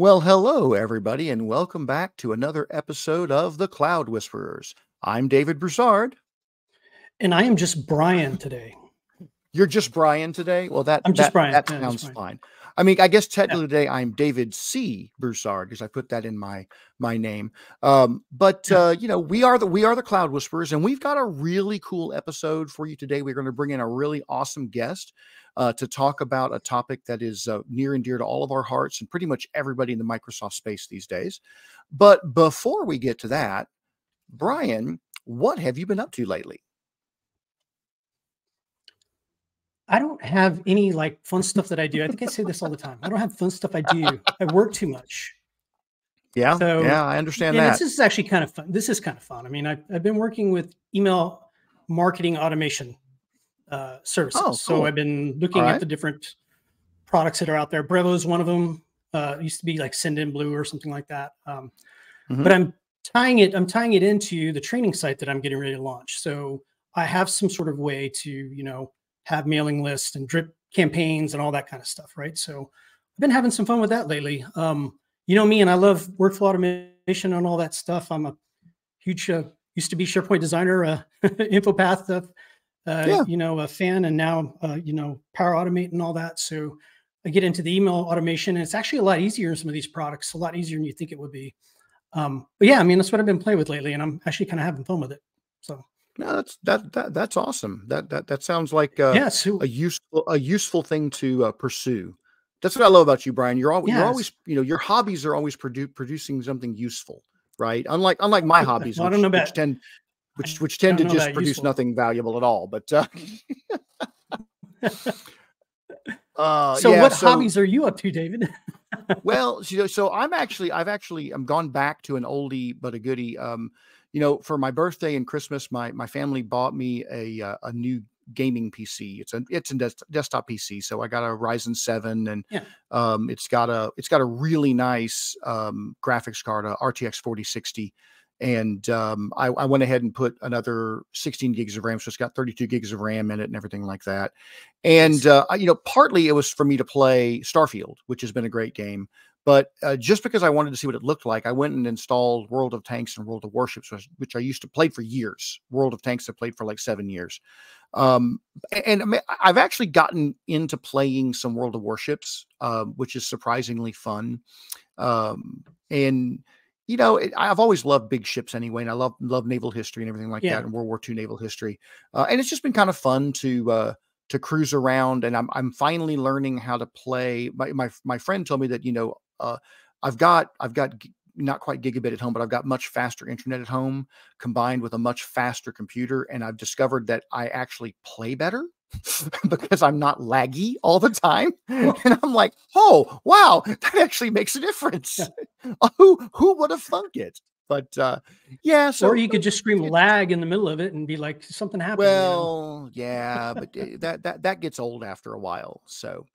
Well, hello, everybody, and welcome back to another episode of The Cloud Whisperers. I'm David Broussard. And I am just Brian today. You're just Brian today? Well, that, I'm just that, Brian. that Yeah, sounds Brian. fine. I mean, I guess technically today I'm David C. Broussard because I put that in my my name. Um, but Yeah. uh, you know, we are the we are the Cloud Whisperers, and we've got a really cool episode for you today. We're going to bring in a really awesome guest uh, to talk about a topic that is uh, near and dear to all of our hearts and pretty much everybody in the Microsoft space these days. But before we get to that, Brian, what have you been up to lately? I don't have any like fun stuff that I do. I think I say this all the time. I don't have fun stuff I do. I work too much. Yeah, So, yeah, I understand and that. this is actually kind of fun. This is kind of fun. I mean, I've, I've been working with email marketing automation uh, services. Oh, cool. So. I've been looking right. at the different products that are out there. Brevo is one of them. Uh, used to be like Sendinblue or something like that. Um, Mhm. But I'm tying it. I'm tying it into the training site that I'm getting ready to launch. So I have some sort of way to, you know, have mailing lists and drip campaigns and all that kind of stuff, right? So I've been having some fun with that lately. Um, you know me, and I love workflow automation and all that stuff. I'm a huge, uh, used to be SharePoint designer, uh, InfoPath, uh, uh, Yeah. you know, a fan, and now, uh, you know, Power Automate and all that. So I get into the email automation, and it's actually a lot easier in some of these products, a lot easier than you think it would be. Um, but yeah, I mean, that's what I've been playing with lately, and I'm actually kind of having fun with it. So No, that's that, that that's awesome. That that that sounds like uh, yeah, so a useful a useful thing to uh, pursue. That's what I love about you, Brian. You're always you're always you know your hobbies are always produ- producing something useful, right? Unlike unlike my hobbies, Well, I which, don't know which tend which which tend to just produce useful. nothing valuable at all. But uh, uh, so yeah, what hobbies are you up to, David? well, so, so I'm actually, I've actually, I'm gone back to an oldie but a goodie. Um, you know, for my birthday and Christmas, my my family bought me a uh, a new gaming PC. It's a it's a des- desktop PC. So I got a Ryzen seven, and Yeah. um, it's got a it's got a really nice um, graphics card, a RTX forty sixty. And um, I, I went ahead and put another 16 gigs of RAM, so it's got 32 gigs of RAM in it and everything like that. And uh, I- you know, partly it was for me to play Starfield, which has been a great game. But uh, just because I wanted to see what it looked like, I went and installed World of Tanks and World of Warships, which, which I used to play for years. World of Tanks I played for like seven years. Um, and I mean, I've actually gotten into playing some World of Warships, um, which is surprisingly fun. Um, and you know, it, I've always loved big ships anyway, and I love love naval history and everything like Yeah. that, and World War II naval history. Uh, and it's just been kind of fun to uh, to cruise around and I'm I'm finally learning how to play. My my my friend told me that you know uh, I've got I've got not quite gigabit at home, but I've got much faster internet at home combined with a much faster computer, and I've discovered that I actually play better because I'm not laggy all the time. And I'm like, oh wow, that actually makes a difference. who who would have thunk it? But uh, yeah, so or you could just scream it- lag in the middle of it and be like, something happened. you know? well, yeah, but uh, that that that gets old after a while. So,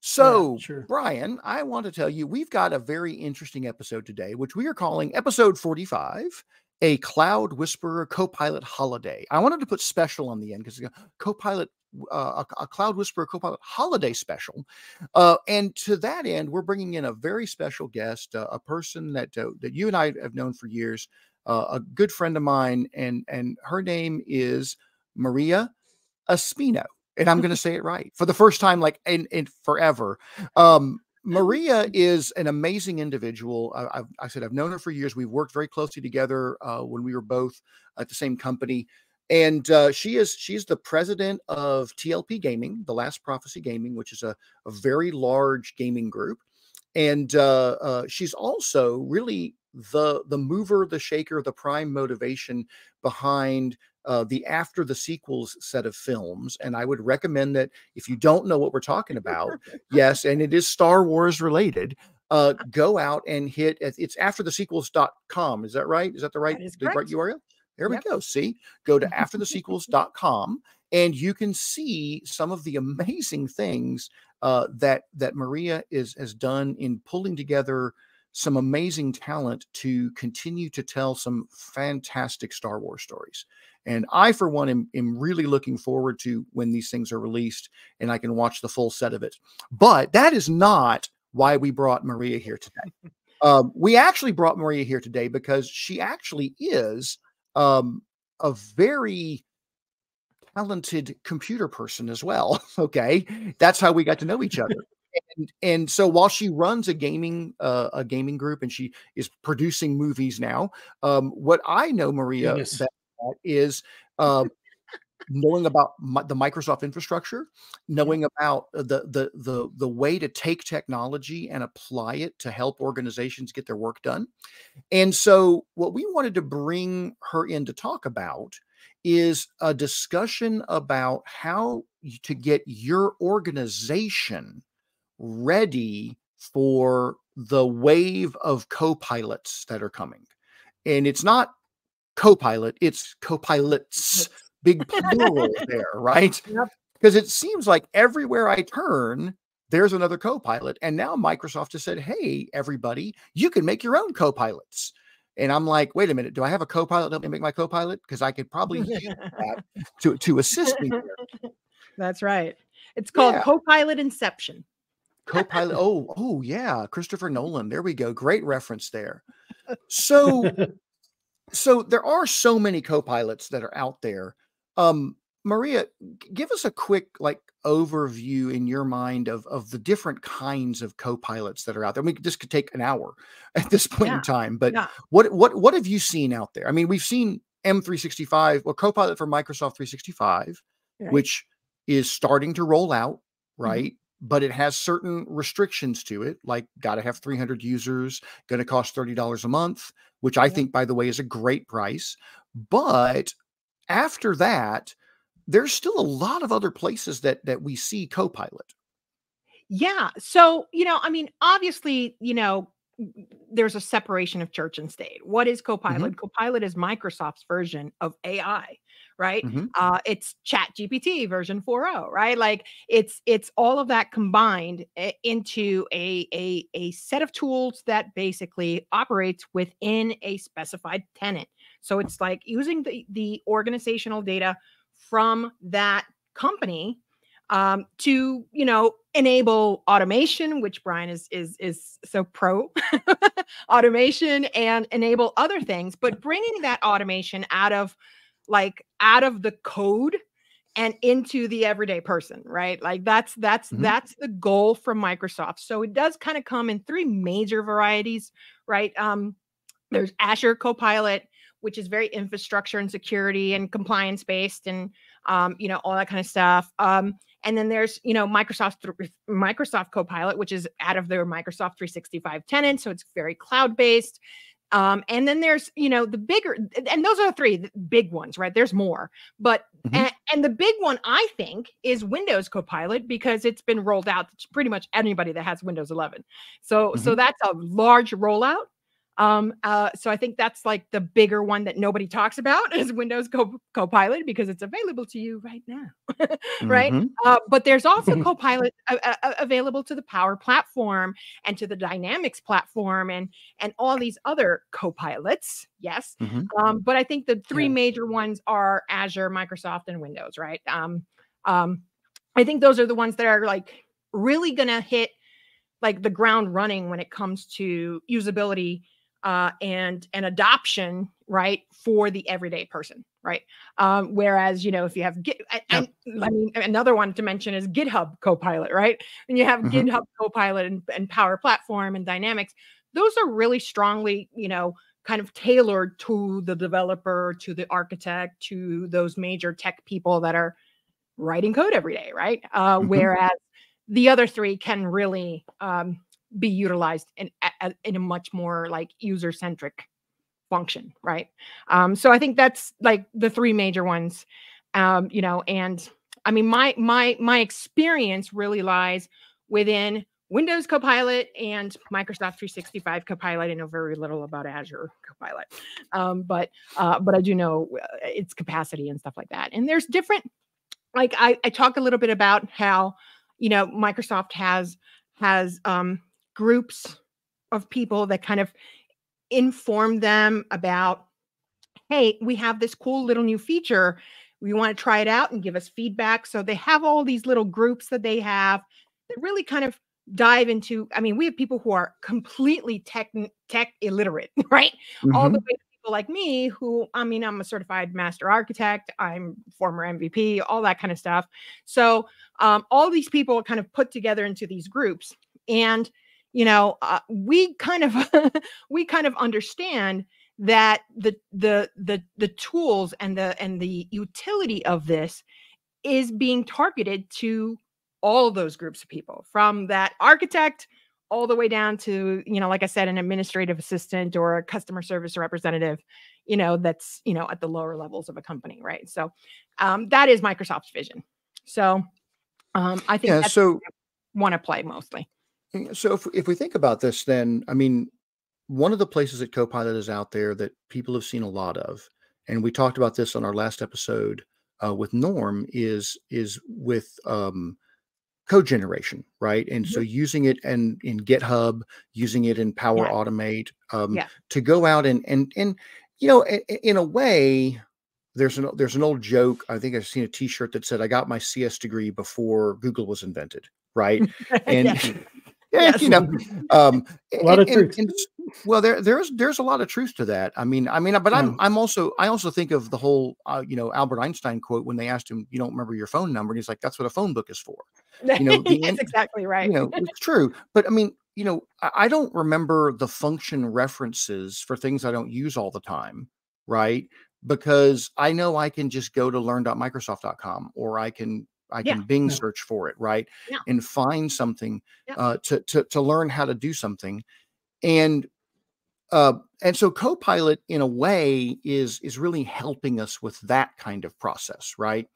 so sure. Brian, I want to tell you we've got a very interesting episode today, which we are calling episode forty-five, a Cloud Whisperer Copilot Holiday. I wanted to put special on the end because Copilot. Uh, a, a Cloud Whisperer Copilot holiday special, uh, and to that end, we're bringing in a very special guest, uh, a person that uh, that you and I have known for years, uh, a good friend of mine, and and her name is Maria Espino, and I'm going to say it right for the first time, like in in forever. Um, Maria is an amazing individual. I, I've, I said I've known her for years. We've worked very closely together uh, when we were both at the same company, and uh, she is she's the president of TLP Gaming, the Last Prophecy Gaming, which is a, a very large gaming group, and uh, uh, she's also really the the mover, the shaker, the prime motivation behind uh, the after the sequels set of films. And I would recommend that if you don't know what we're talking about, yes, and it is Star Wars related. Uh, go out and hit it's after the sequels.com. Is that right? Is that the right, That the right. URL? There Yep. we go. See, go to afterthesequels.com and you can see some of the amazing things uh, that that Maria is has done in pulling together some amazing talent to continue to tell some fantastic Star Wars stories. And I, for one, am, am really looking forward to when these things are released and I can watch the full set of it. But that is not why we brought Maria here today. Um, we actually brought Maria here today because she actually is um, a very talented computer person as well. Okay, that's how we got to know each other. And, and so while she runs a gaming uh, a gaming group and she is producing movies now, um, what I know Maria is uh, knowing about my, the Microsoft infrastructure, knowing about the the the the way to take technology and apply it to help organizations get their work done. And so what we wanted to bring her in to talk about is a discussion about how to get your organization ready for the wave of co-pilots that are coming. And it's not co-pilot, it's co-pilots big plural there, right? Because yep. it seems like everywhere I turn, there's another co-pilot. And now Microsoft has said, hey, everybody, you can make your own co-pilots. And I'm like, wait a minute, do I have a co-pilot? Let me make my co-pilot because I could probably use that to, to assist me. There. That's right. It's called yeah. co-pilot inception. Co-pilot. oh, oh yeah. Christopher Nolan. There we go. Great reference there. So, so there are so many co-pilots that are out there um, Maria, give us a quick like overview in your mind of of the different kinds of co-pilots that are out there. I mean, this could take an hour at this point yeah. in time, but yeah. what what what have you seen out there? I mean, we've seen M365, well, Copilot for Microsoft 365, right. which is starting to roll out, mm-hmm. right? Mm-hmm. But it has certain restrictions to it, like got to have 300 users, going to cost $30 a month, which I yeah. think, by the way, is a great price. But after that, there's still a lot of other places that that we see Copilot. Yeah. So, you know, I mean, obviously, you know, there's a separation of church and state. What is Copilot? Mm-hmm. Copilot is Microsoft's version of AI, right? Mm-hmm. Uh, it's Chat GPT version 4.0, right? Like it's it's all of that combined eh, into a, a a set of tools that basically operates within a specified tenant. So it's like using the, the organizational data from that company um, to, you know, enable automation, which Brian is is is so pro automation and enable other things, but bringing that automation out of like out of the code and into the everyday person right like that's that's mm-hmm. that's the goal from microsoft so it does kind of come in three major varieties right um there's azure copilot which is very infrastructure and security and compliance based and um, you know all that kind of stuff. Um, and then there's you know Microsoft Microsoft Copilot, which is out of their Microsoft 365 tenant, so it's very cloud based. Um, and then there's you know the bigger, and those are the three big ones, right? There's more, but mm-hmm. and, and the big one I think is Windows Copilot because it's been rolled out to pretty much anybody that has Windows 11. So mm-hmm. so that's a large rollout. Um, uh, so I think that's like the bigger one that nobody talks about is Windows Co- Copilot because it's available to you right now, right? Mm-hmm. Uh, but there's also Copilot uh, uh, available to the Power Platform and to the Dynamics platform and and all these other Copilots. Yes, mm-hmm. um, but I think the three yeah. major ones are Azure, Microsoft, and Windows. Right? Um, um, I think those are the ones that are like really going to hit like the ground running when it comes to usability uh, and an adoption right for the everyday person right um, whereas you know if you have git and, yeah. i mean another one to mention is github copilot right and you have mm-hmm. github copilot and, and power platform and dynamics those are really strongly you know kind of tailored to the developer to the architect to those major tech people that are writing code every day right uh, mm-hmm. whereas the other three can really um, be utilized in in a much more like user centric function right? Um so i think that's like the three major ones um you know and i mean my my my experience really lies within windows copilot and microsoft 365 copilot. I know very little about azure copilot um but uh but i do know uh, its capacity and stuff like that. And there's different like i i talk a little bit about how you know microsoft has has um groups of people that kind of inform them about hey we have this cool little new feature we want to try it out and give us feedback so they have all these little groups that they have that really kind of dive into i mean we have people who are completely tech tech illiterate right mm-hmm. all the mm-hmm. way to people like me who i mean i'm a certified master architect i'm former mvp all that kind of stuff so um, all these people kind of put together into these groups and you know uh, we kind of we kind of understand that the the the the tools and the and the utility of this is being targeted to all those groups of people from that architect all the way down to you know like i said an administrative assistant or a customer service representative you know that's you know at the lower levels of a company right? So um, that is microsoft's vision. So um, i think yeah, so want to play mostly so if, if we think about this then i mean one of the places that Copilot is out there that people have seen a lot of, and we talked about this on our last episode uh, with Norm, is is with um, code generation, right? And mm-hmm. so using it and in GitHub, using it in Power yeah. Automate um, yeah. to go out and and and you know, in, in a way, there's an there's an old joke. I think I've seen a T-shirt that said, "I got my CS degree before Google was invented." Right, and yeah, yes. you know, um, a lot and, of truth. And, and, well, there, there's, there's a lot of truth to that. I mean, I mean, but I'm, I'm also, I also think of the whole, uh, you know, Albert Einstein quote when they asked him, "You don't remember your phone number?" And he's like, "That's what a phone book is for." You know, that's end, exactly right. You know, it's true. But I mean, you know, I, I don't remember the function references for things I don't use all the time, right? Because I know I can just go to learn.microsoft.com or I can I can yeah. Bing search for it, right? Yeah. And find something yeah. uh, to, to to learn how to do something, and uh, and so Copilot, in a way, is is really helping us with that kind of process, right?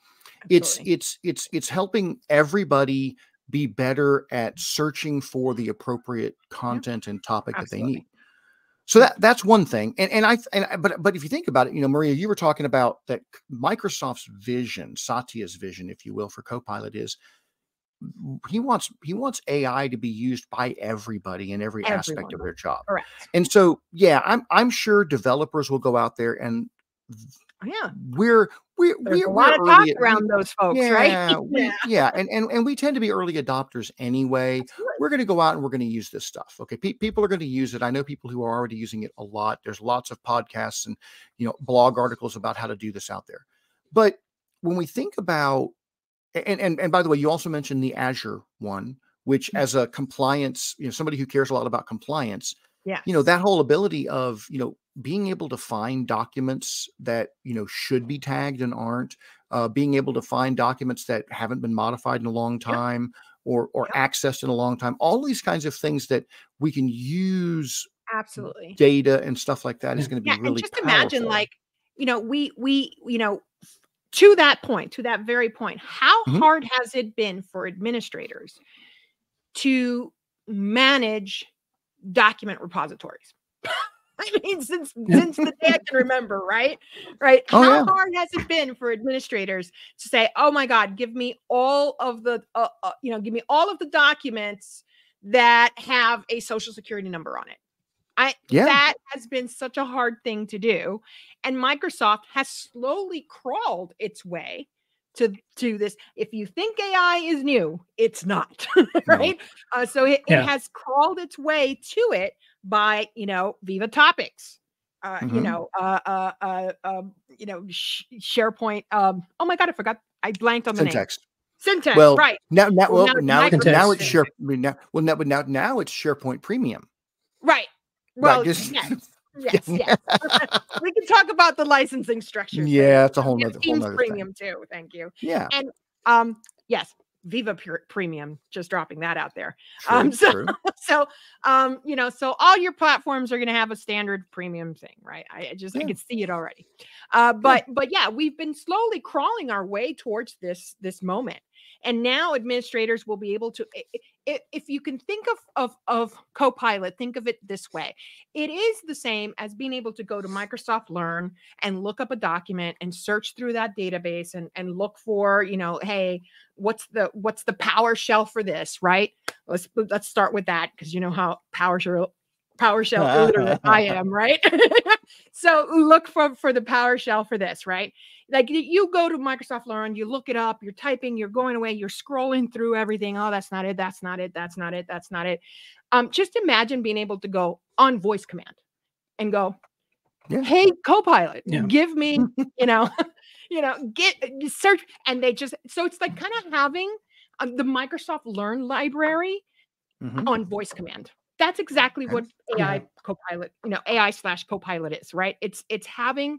Absolutely. It's it's it's it's helping everybody be better at searching for the appropriate content and topic Absolutely. that they need. So that that's one thing. And and I and but but if you think about it, you know, Maria, you were talking about that Microsoft's vision, Satya's vision, if you will, for Copilot is he wants he wants AI to be used by everybody in every Everyone. aspect of their job. Correct. And so yeah, I'm I'm sure developers will go out there and yeah. We're we're, There's we're a lot of talk around those folks yeah, right we, yeah. and, and and we tend to be early adopters anyway. Absolutely. we're going to go out and we're going to use this stuff okay? Pe- people are going to use it. I know people who are already using it a lot. There's lots of podcasts and you know blog articles about how to do this out there. But when we think about and and, and by the way you also mentioned the azure one which mm-hmm. as a compliance you know somebody who cares a lot about compliance yeah you know that whole ability of you know being able to find documents that you know should be tagged and aren't uh, being able to find documents that haven't been modified in a long time yep. or or yep. accessed in a long time all these kinds of things that we can use absolutely data and stuff like that is going to be yeah, really just powerful. imagine like you know we we you know to that point to that very point how mm-hmm. hard has it been for administrators to manage document repositories I mean, since since the day I can remember, right? Right. Oh, How yeah. hard has it been for administrators to say, "Oh my God, give me all of the, uh, uh, you know, give me all of the documents that have a social security number on it." I yeah. that has been such a hard thing to do, and Microsoft has slowly crawled its way to to this. If you think AI is new, it's not, right? No. Uh, so it, yeah. it has crawled its way to it by you know Viva Topics. Uh, mm-hmm. you know, uh, uh, uh, um, you know, sh- SharePoint. Um, oh my God, I forgot. I blanked on the name. Syntex. Well, right. Now, now, well, now, now, now it's share. Now, well, now, now, now it's SharePoint Premium. Right. Well, right, just, yes. Yes, yes. we can talk about the licensing structure. Yeah, it's a whole nother, whole nother premium thing. too. Thank you. Yeah. And um, yes, Viva Pure Premium, just dropping that out there. True, um, so, true. so, um, you know, so all your platforms are going to have a standard premium thing, right? I, just, yeah. I can see it already. Uh, but, yeah. but yeah, we've been slowly crawling our way towards this, this moment. And now administrators will be able to, if you can think of, of, of Copilot, think of it this way. It is the same as being able to go to Microsoft Learn and look up a document and search through that database and, and look for, you know, hey, what's the what's the PowerShell for this, right? Let's let's start with that because you know how PowerShell PowerShell illiterate I am, right? so look for for the PowerShell for this, right? Like you go to Microsoft Learn, you look it up, you're typing, you're going away, you're scrolling through everything. Oh, that's not it. That's not it. That's not it. That's not it. Um, just imagine being able to go on voice command and go, yeah. "Hey, Copilot, yeah. give me, you know, you know, get search," and they just so it's like kind of having uh, the Microsoft Learn library mm-hmm. on voice command that's exactly what AI copilot, you know, AI slash copilot is, right? It's it's having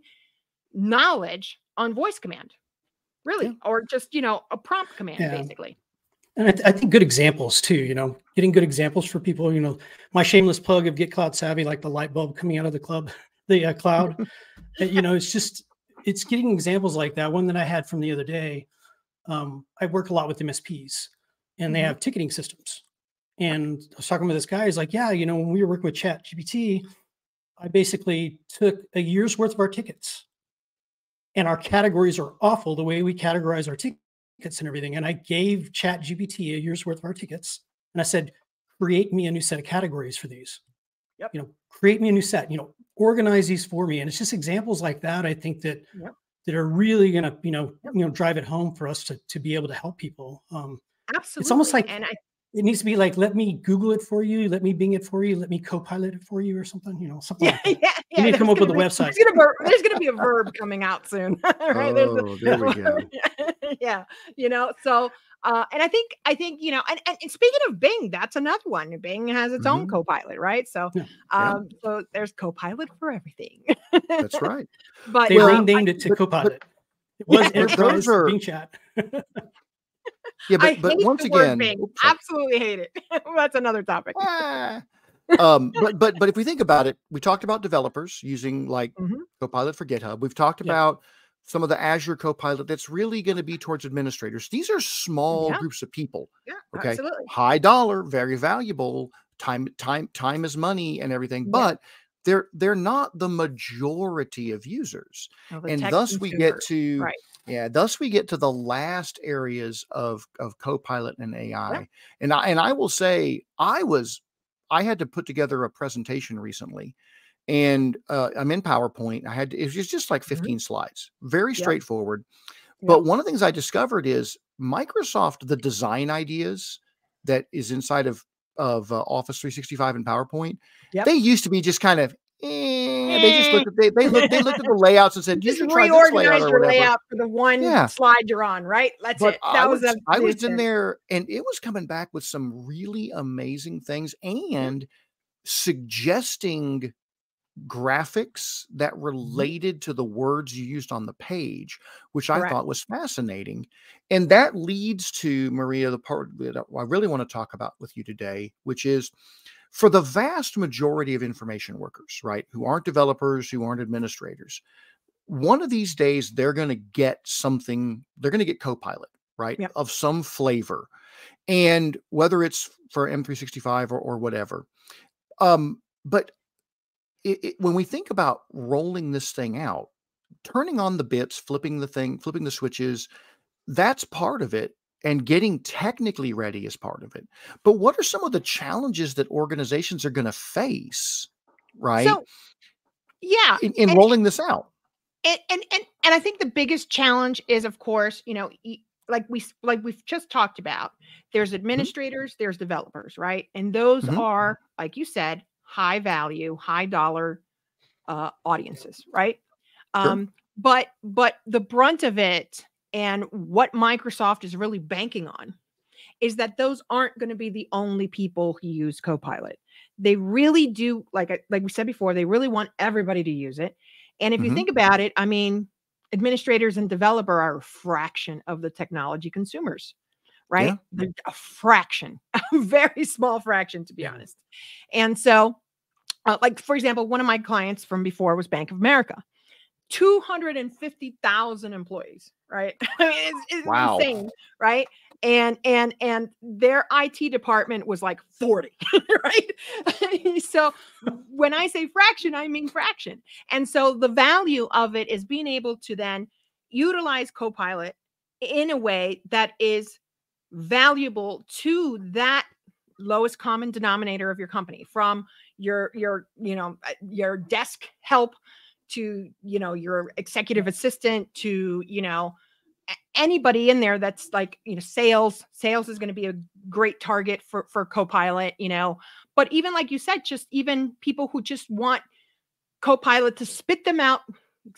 knowledge on voice command, really, yeah. or just you know a prompt command, yeah. basically. And I, th- I, think good examples too. You know, getting good examples for people. You know, my shameless plug of Get Cloud Savvy, like the light bulb coming out of the club, the uh, cloud. you know, it's just it's getting examples like that. One that I had from the other day. Um, I work a lot with MSPs, and they mm-hmm. have ticketing systems. And I was talking with this guy. He's like, "Yeah, you know, when we were working with Chat GPT, I basically took a year's worth of our tickets and our categories are awful the way we categorize our tickets and everything. And I gave Chat GPT a year's worth of our tickets, and I said, create me a new set of categories for these. Yep. You know, create me a new set. You know, organize these for me. And it's just examples like that. I think that yep. that are really going to you know yep. you know drive it home for us to to be able to help people. Um, Absolutely. It's almost like and I it needs to be like let me google it for you let me bing it for you let me co-pilot it for you or something you know something yeah, like yeah, yeah, you need to come up with a website there's gonna, be, there's gonna be a verb coming out soon right oh, there we go yeah you know so uh, and I think I think you know, and, and, and, speaking of Bing, that's another one. Bing has its mm-hmm. own co-pilot, right? So, yeah. um, so there's co-pilot for everything. that's right. But they um, renamed I, it to but, co-pilot. But, it was yeah, Enterprise are, Bing Chat. Yeah, but, but once again, absolutely hate it. That's another topic. Ah. um, but but but if we think about it, we talked about developers using like mm-hmm. Copilot for GitHub. We've talked yeah. about some of the Azure Copilot that's really going to be towards administrators. These are small yeah. groups of people. Yeah, okay. Absolutely. High dollar, very valuable. Time, time, time is money and everything, yeah. but they're they're not the majority of users. Well, and thus we get to right yeah, thus we get to the last areas of of Copilot and AI. Yeah. And I and I will say I was I had to put together a presentation recently and uh, I'm in PowerPoint. I had to, it was just like mm-hmm. 15 mm-hmm. slides, very straightforward. Yeah. But one of the things I discovered is Microsoft, the design ideas that is inside of of uh, Office 365 and PowerPoint, yep. they used to be just kind of Eh, they just looked at they, they looked they looked at the layouts and said, "You should try this layout or your layout for the one yeah. slide you're on." Right? That's but it. That I was, was I was in there, and it was coming back with some really amazing things and suggesting graphics that mm-hmm. related to the words you used on the page, which I thought was fascinating. And that leads to Maria, the part that I really want to talk about with you today, which is for the vast majority of information workers, right, who aren't developers, who aren't administrators, one of these days they're going to get something, they're going to get Copilot, right, yep. of some flavor. And whether it's for M365 or, or whatever. Um, but it, it, when we think about rolling this thing out, turning on the bits, flipping the thing, flipping the switches, that's part of it and getting technically ready is part of it. But what are some of the challenges that organizations are going to face, right? So, yeah, in, in and, rolling this out. And, and and and I think the biggest challenge is, of course, you know, like we like we've just talked about. There's mm-hmm. administrators, mm-hmm. there's developers, right? And those mm-hmm. are, like you said, high value, high dollar uh, audiences, right? Sure. Um, but but the brunt of it and what Microsoft is really banking on is that those aren't going to be the only people who use Copilot. They really do, like like we said before, they really want everybody to use it. And if mm-hmm. you think about it, I mean, administrators and developer are a fraction of the technology consumers, right? Yeah. A fraction, a very small fraction, to be honest. And so, uh, like for example, one of my clients from before was Bank of America. 250,000 employees, right? I mean, it's, it's wow. insane, right? And and and their IT department was like 40, right? so when I say fraction, I mean fraction. And so the value of it is being able to then utilize Copilot in a way that is valuable to that lowest common denominator of your company from your your you know uh, your desk help to you know your executive assistant to you know anybody in there that's like you know sales sales is going to be a great target for for copilot you know but even like you said just even people who just want copilot to spit them out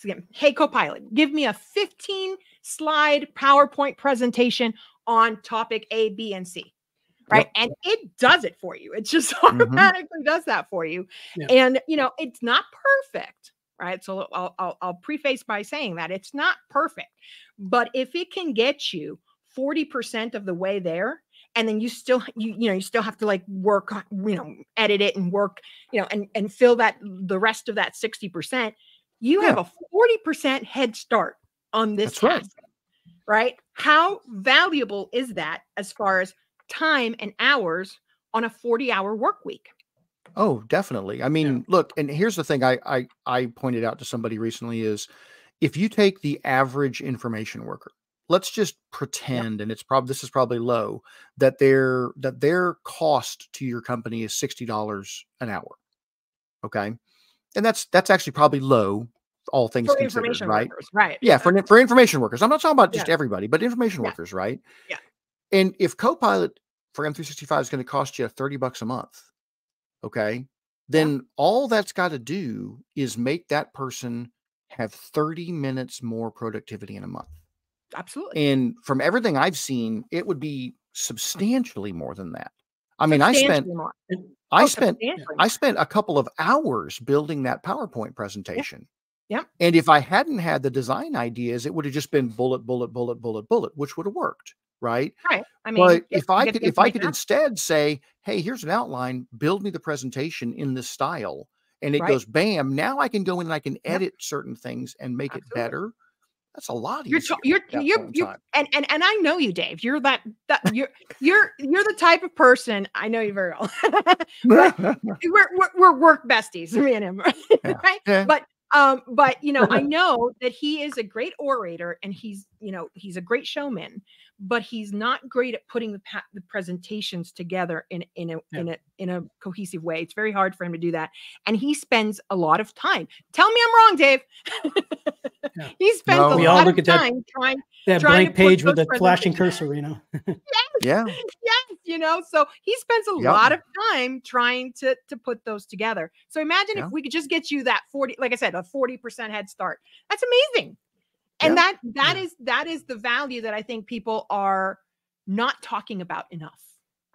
again, hey copilot give me a 15 slide powerpoint presentation on topic a b and c right yep. and it does it for you it just mm-hmm. automatically mm-hmm. does that for you yeah. and you know it's not perfect right so I'll, I'll, I'll preface by saying that it's not perfect but if it can get you 40% of the way there and then you still you you know you still have to like work you know edit it and work you know and and fill that the rest of that 60% you yeah. have a 40% head start on this That's task right. right how valuable is that as far as time and hours on a 40 hour work week oh definitely. I mean yeah. look and here's the thing I, I i pointed out to somebody recently is if you take the average information worker let's just pretend and it's probably this is probably low that their that their cost to your company is $60 an hour okay? And that's that's actually probably low all things for considered right? workers, right yeah for for information workers. I'm not talking about just yeah. everybody but information yeah. workers right? Yeah. And if copilot for m365 is going to cost you 30 bucks a month okay then yeah. all that's got to do is make that person have 30 minutes more productivity in a month absolutely and from everything i've seen it would be substantially more than that i mean i spent more. i oh, spent i spent a couple of hours building that powerpoint presentation yeah. And if I hadn't had the design ideas, it would have just been bullet, bullet, bullet, bullet, bullet, which would have worked. Right. Right. I mean, but if I could, if I could instead say, Hey, here's an outline, build me the presentation in this style. And it right. goes bam. Now I can go in and I can edit certain things and make Absolutely. it better. That's a lot you're easier. You're you're you're, you're and, and and I know you, Dave. You're that that you're you're you're the type of person. I know you very well. we're, we're, we're work besties, me and him, yeah. right? Yeah. But um, but you know, I know that he is a great orator and he's, you know, he's a great showman, but he's not great at putting the, pa- the presentations together in in a yeah. in a in a cohesive way. It's very hard for him to do that, and he spends a lot of time. Tell me I'm wrong, Dave. yeah. He spends no, a we lot all look of at time that, trying that trying blank page with the flashing cursor, you know. yes, yeah, yes, you know. So he spends a yep. lot of time trying to to put those together. So imagine yeah. if we could just get you that forty, like I said, a forty percent head start. That's amazing and that that is that is the value that i think people are not talking about enough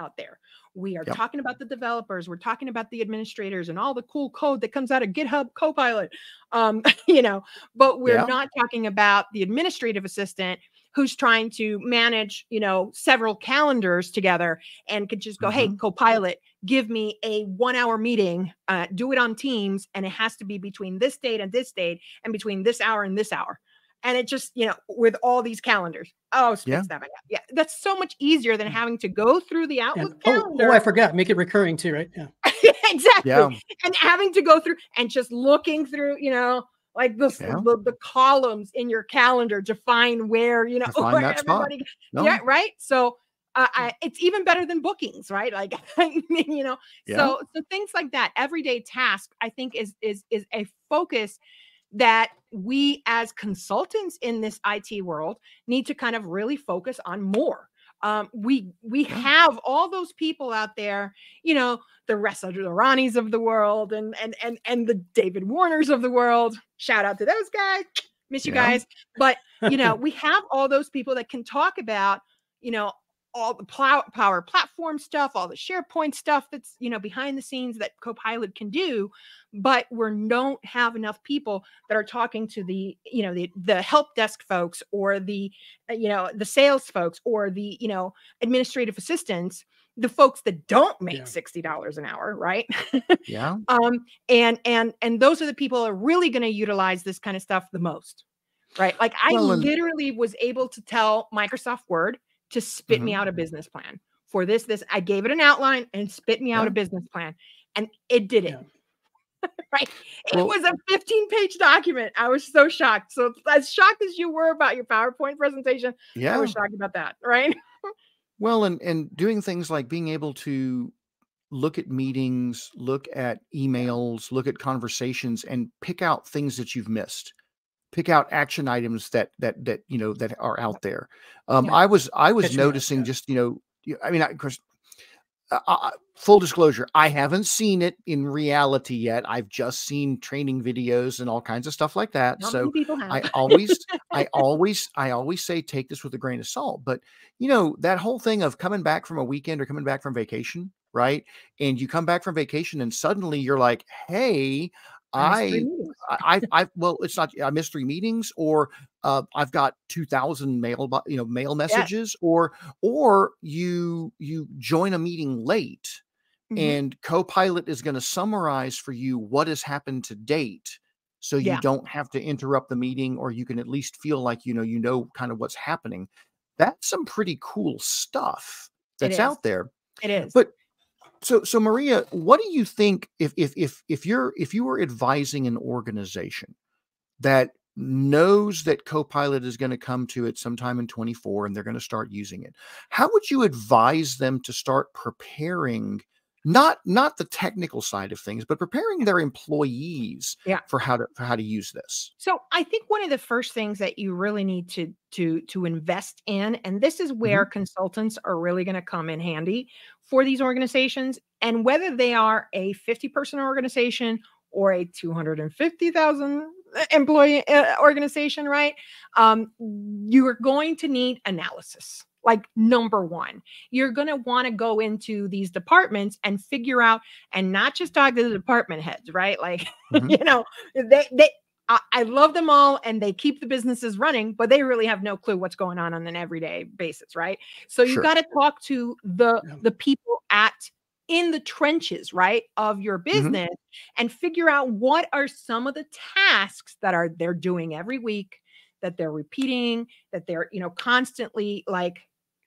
out there. We are yep. talking about the developers we're talking about the administrators and all the cool code that comes out of github copilot um you know but we're not talking about the administrative assistant who's trying to manage you know several calendars together and could just go mm-hmm. hey copilot give me a one hour meeting uh, do it on teams and it has to be between this date and this date and between this hour and this hour and it just you know with all these calendars oh yeah. that yeah that's so much easier than having to go through the outlook yeah. calendar oh, oh, i forgot make it recurring too right yeah exactly yeah. and having to go through and just looking through you know like the, yeah. the, the columns in your calendar to find where you know where everybody no. yeah right so uh, I, it's even better than bookings, right? Like, I mean, you know, yeah. so so things like that, everyday task, I think is is is a focus that we as consultants in this IT world need to kind of really focus on more. Um, we we have all those people out there, you know, the rest of the Ronnies of the world and and and and the David Warners of the world. Shout out to those guys. Miss you yeah. guys. But you know, we have all those people that can talk about, you know, all the plow, power platform stuff, all the SharePoint stuff that's you know behind the scenes that Copilot can do, but we don't have enough people that are talking to the you know the the help desk folks or the uh, you know the sales folks or the you know administrative assistants the folks that don't make yeah. $60 an hour right? Yeah. Um and and and those are the people that are really going to utilize this kind of stuff the most right? Like i well, literally was able to tell microsoft word to spit mm-hmm. me out a business plan for this, this. I gave it an outline and spit me out a business plan. And it did it. Yeah. right. Well, it was a 15 page document. I was so shocked. So as shocked as you were about your PowerPoint presentation, yeah. I was shocked about that. Right. well, and and doing things like being able to look at meetings, look at emails, look at conversations, and pick out things that you've missed. Pick out action items that that that you know that are out there. Um, Yeah. I was I was Catch up, noticing yeah. just you know I mean I, of course uh, uh, full disclosure I haven't seen it in reality yet. I've just seen training videos and all kinds of stuff like that. Not so many people have. I always, I always, I always say take this with a grain of salt. But you know that whole thing of coming back from a weekend or coming back from vacation, right? And you come back from vacation and suddenly you're like, hey, I I. I, well, it's not. I missed three meetings, or uh, I've got two thousand mail, you know, mail messages, or, or you you join a meeting late, Mhm. and Copilot is going to summarize for you what has happened to date, so you Yeah. don't have to interrupt the meeting, or you can at least feel like you know you know kind of what's happening. That's some pretty cool stuff that's out there. It is. But so so Maria, what do you think if if if if you're if you were advising an organization that knows that Copilot is going to come to it sometime in 24 and they're going to start using it, how would you advise them to start preparing not not the technical side of things, but preparing their employees Yeah. for how to for how to use this? So I think one of the first things that you really need to to to invest in, and this is where consultants are really going to come in handy for these organizations, and whether they are a 50 person organization or a 250,000 employee uh, organization, right? Um, you are going to need analysis. Like number one, you're going to want to go into these departments and figure out, and not just talk to the department heads, right? Like, Mhm. you know, they they I, I love them all and they keep the businesses running, but they really have no clue what's going on on an everyday basis, right? So you Sure. got to talk to the Yeah. the people at in the trenches, right, of your business and figure out what are some of the tasks that are they're doing every week that they're repeating, that they're, you know, constantly like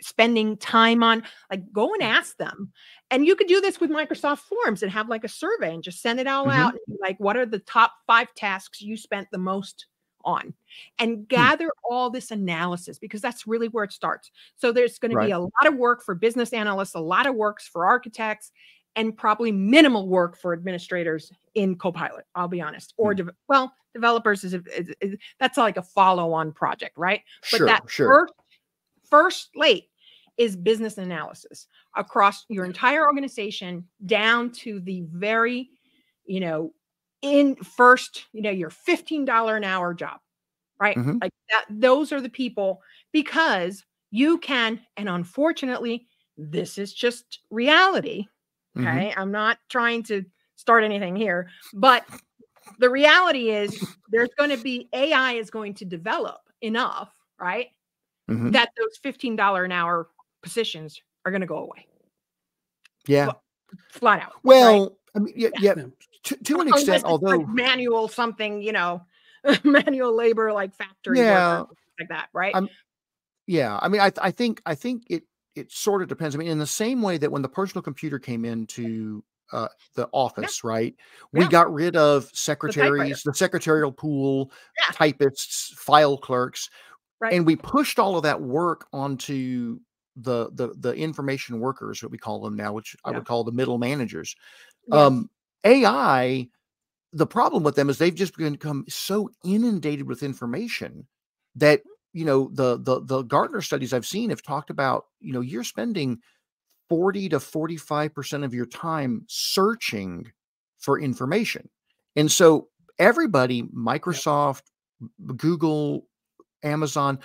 spending time on like go and mm. ask them. And you could do this with microsoft forms and have like a survey and just send it all Mhm. out and like what are the top five tasks you spent the most on? And hmm. gather all this analysis because that's really where it starts. So there's going to be a lot of work for business analysts a lot of works for architects and probably minimal work for administrators in copilot i'll be honest or hmm. dev- well developers is, is, is that's like a follow-on project right? But Sure, that sure. first first slate is business analysis across your entire organization down to the very you know in first you know your $15 an hour job right Mhm. like that those are the people because you can and unfortunately this is just reality Mhm. okay i'm not trying to start anything here but the reality is there's going to be ai is going to develop enough right Mhm. that those $15 an hour positions are going to go away Yeah. well, flat out. right? Well, I mean, yeah, yeah. Yeah. To, to an extent, it's like although manual something, you know, manual labor like factory Yeah, like that, right? I'm- Yeah, I mean, I I think I think it it sort of depends. I mean, in the same way that when the personal computer came into uh, the office, right, we Yeah. got rid of secretaries, the secretarial pool, Yeah. typists, file clerks, Right. and we pushed all of that work onto the the the information workers, what we call them now, which I would call the middle managers. Yes. Um, AI, the problem with them is they've just become so inundated with information that you know the the the Gartner studies I've seen have talked about you know you're spending 40 to 45 percent of your time searching for information, and so everybody, Microsoft, Google, Amazon,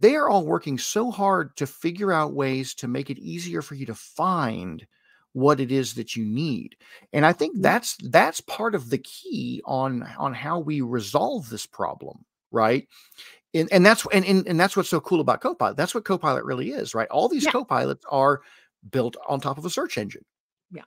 they are all working so hard to figure out ways to make it easier for you to find what it is that you need and i think mm. that's that's part of the key on on how we resolve this problem right and, and that's and, and and that's what's so cool about copilot that's what copilot really is right all these Yeah. copilots are built on top of a search engine Yeah.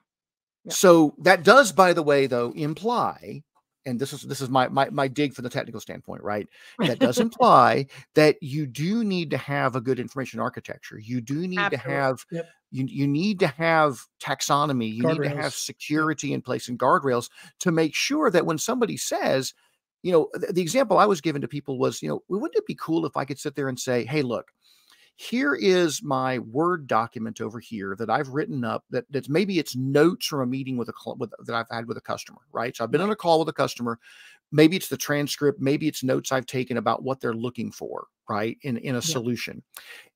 Yeah. so that does by the way though imply and this is this is my my, my dig from the technical standpoint right? That does imply that you do need to have a good information architecture. You do need to have Yep. you, you need to have taxonomy. You need to have security in place and guardrails to make sure that when somebody says you know the, the example i was given to people was you know wouldn't it be cool if i could sit there and say hey look here is my Word document over here that I've written up that that's maybe it's notes from a meeting with a with, that I've had with a customer, right? So I've been on a call with a customer. Maybe it's the transcript, maybe it's notes I've taken about what they're looking for, right? In in a yeah. solution.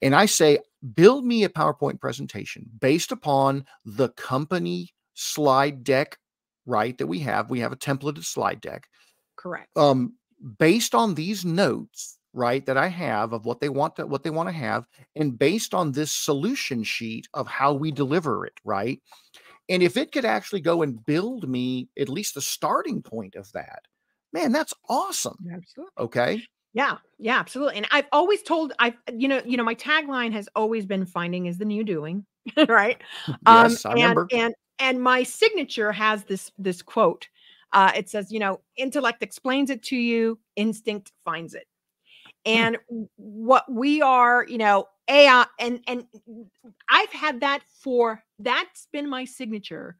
And I say, build me a PowerPoint presentation based upon the company slide deck, right? That we have. We have a templated slide deck. Correct. Um, based on these notes right that i have of what they want to what they want to have and based on this solution sheet of how we deliver it right and if it could actually go and build me at least the starting point of that man that's awesome absolutely okay yeah yeah absolutely and i've always told i've you know you know my tagline has always been finding is the new doing right yes, um I and remember. and and my signature has this this quote uh, it says, you know, intellect explains it to you, instinct finds it. Hmm. and what we are you know ai and and i've had that for that's been my signature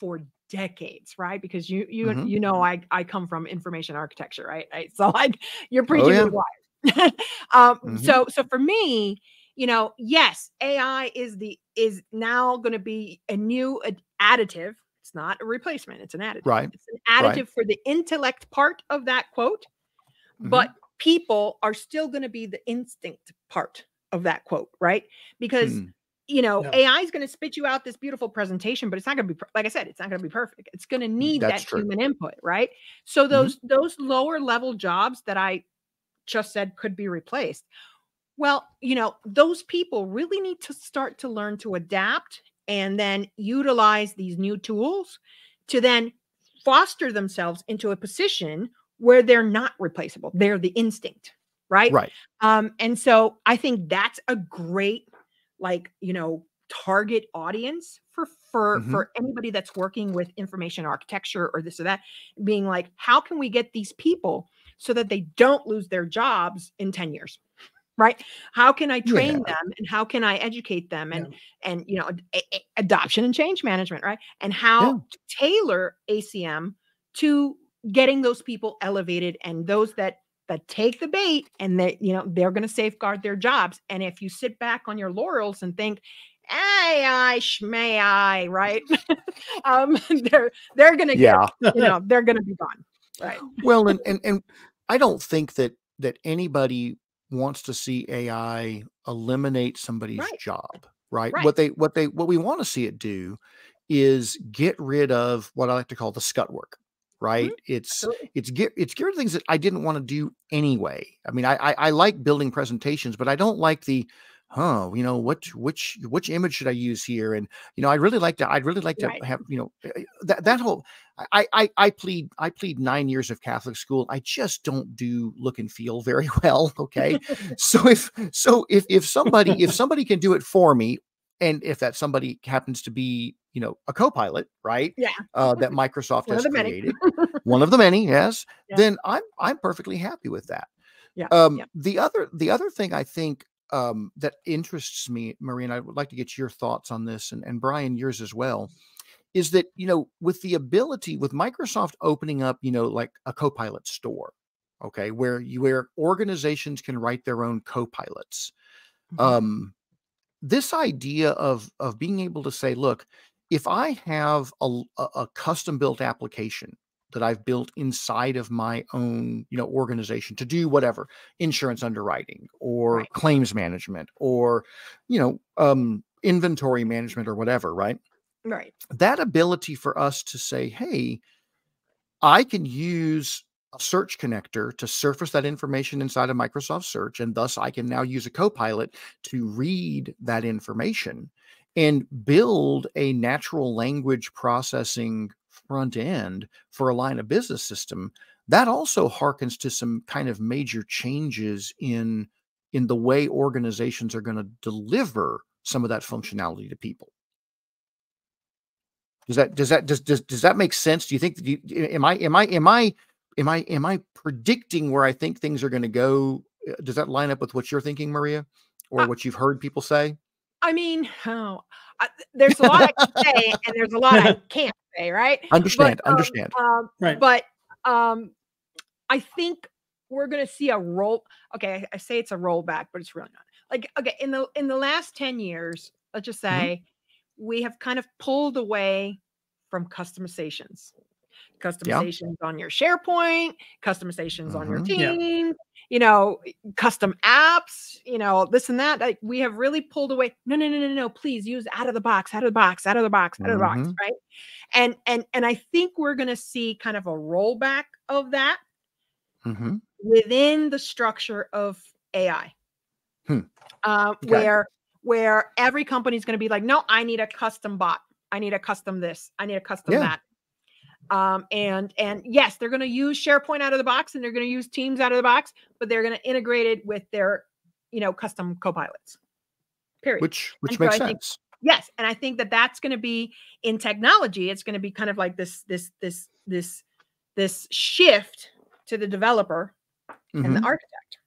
for decades right because you you mm-hmm. you know i i come from information architecture right, so like you're oh, preaching oh, yeah. um mm-hmm. so so for me you know yes ai is the is now going to be a new additive it's not a replacement it's an additive right it's an additive right. for the intellect part of that quote mm-hmm. but people are still going to be the instinct part of that quote, right? Because hmm. you know, yeah. AI is going to spit you out this beautiful presentation, but it's not going to be like I said, it's not going to be perfect. It's going to mm, need That's that true. human input, right? So those mm-hmm. those lower level jobs that I just said could be replaced. Well, you know, those people really need to start to learn to adapt and then utilize these new tools to then foster themselves into a position where they're not replaceable. They're the instinct, right? Right. Um, and so I think that's a great, like, you know, target audience for for mm-hmm. for anybody that's working with information architecture or this or that, being like, how can we get these people so that they don't lose their jobs in 10 years? right how can i train yeah. them and how can i educate them and yeah. and you know a, a, adoption and change management right and how yeah. to tailor acm to getting those people elevated and those that that take the bait and that you know they're going to safeguard their jobs. And if you sit back on your laurels and think ai shmay i right? Um they're they're going to yeah. get, you know they're going to be gone right? Well and, and and i don't think that that anybody wants to see ai eliminate somebody's right. job right? right. What they what they what we want to see it do is get rid of what i like to call the scut work right? Mm-hmm. It's it's get it's geared things that I didn't want to do anyway. I mean, I, I, I like building presentations, but I don't like the huh, you know, what which which image should I use here? And you know, I'd really like to I'd really like to right. have, you know, eh, eh, that that whole I, I I plead I plead nine years of Catholic school. I just don't do look and feel very well. Okay. so if so if if somebody if somebody can do it for me, and if that somebody happens to be you know a co-pilot right yeah uh, that microsoft has created one of the many yes yeah. then i'm i'm perfectly happy with that yeah. Um, yeah. the other the other thing i think um, that interests me maria and i would like to get your thoughts on this and, and brian yours as well is that you know with the ability with microsoft opening up you know like a co-pilot store okay where you where organizations can write their own co-pilots mm-hmm. um this idea of of being able to say, look, if I have a, a custom built application that I've built inside of my own, you know, organization to do whatever insurance underwriting or right. claims management or, you know, um, inventory management or whatever, right? Right. That ability for us to say, hey, I can use search connector to surface that information inside of Microsoft Search. And thus, I can now use a copilot to read that information and build a natural language processing front end for a line of business system. That also harkens to some kind of major changes in in the way organizations are going to deliver some of that functionality to people. Does that does that does does, does that make sense? Do you think? Do you, am I am I am I am I am I predicting where I think things are going to go? Uh, does that line up with what you're thinking, Maria, or uh, what you've heard people say? I mean, oh, uh, there's a lot I can say, and there's a lot I can't say, right? Understand, but, um, understand. Um, right. But um, I think we're going to see a roll. Okay, I, I, say it's a rollback, but it's really not. like okay in the in the last 10 years let's just mm-hmm. say mm-hmm. we have kind of pulled away from customizations customizations yeah. on your SharePoint, customizations mm-hmm. on your mm-hmm. team, yeah. you know, custom apps, you know, this and that. Like we have really pulled away. No, no, no, no, no. Please use out of the box, out of the box, out of the box, out of the box, mm-hmm. right? And and and I think we're going to see kind of a rollback of that mm-hmm. within the structure of AI, hmm. uh, okay. where where every company is going to be like, no, I need a custom bot. I need a custom this. I need a custom yeah. that. Um, and and yes, they're going to use SharePoint out of the box, and they're going to use Teams out of the box, but they're going to integrate it with their, you know, custom copilots. Period. Which which and makes so sense. Think, yes, and I think that that's going to be in technology. It's going to be kind of like this this this this this shift to the developer mm-hmm. and the mm-hmm. architect.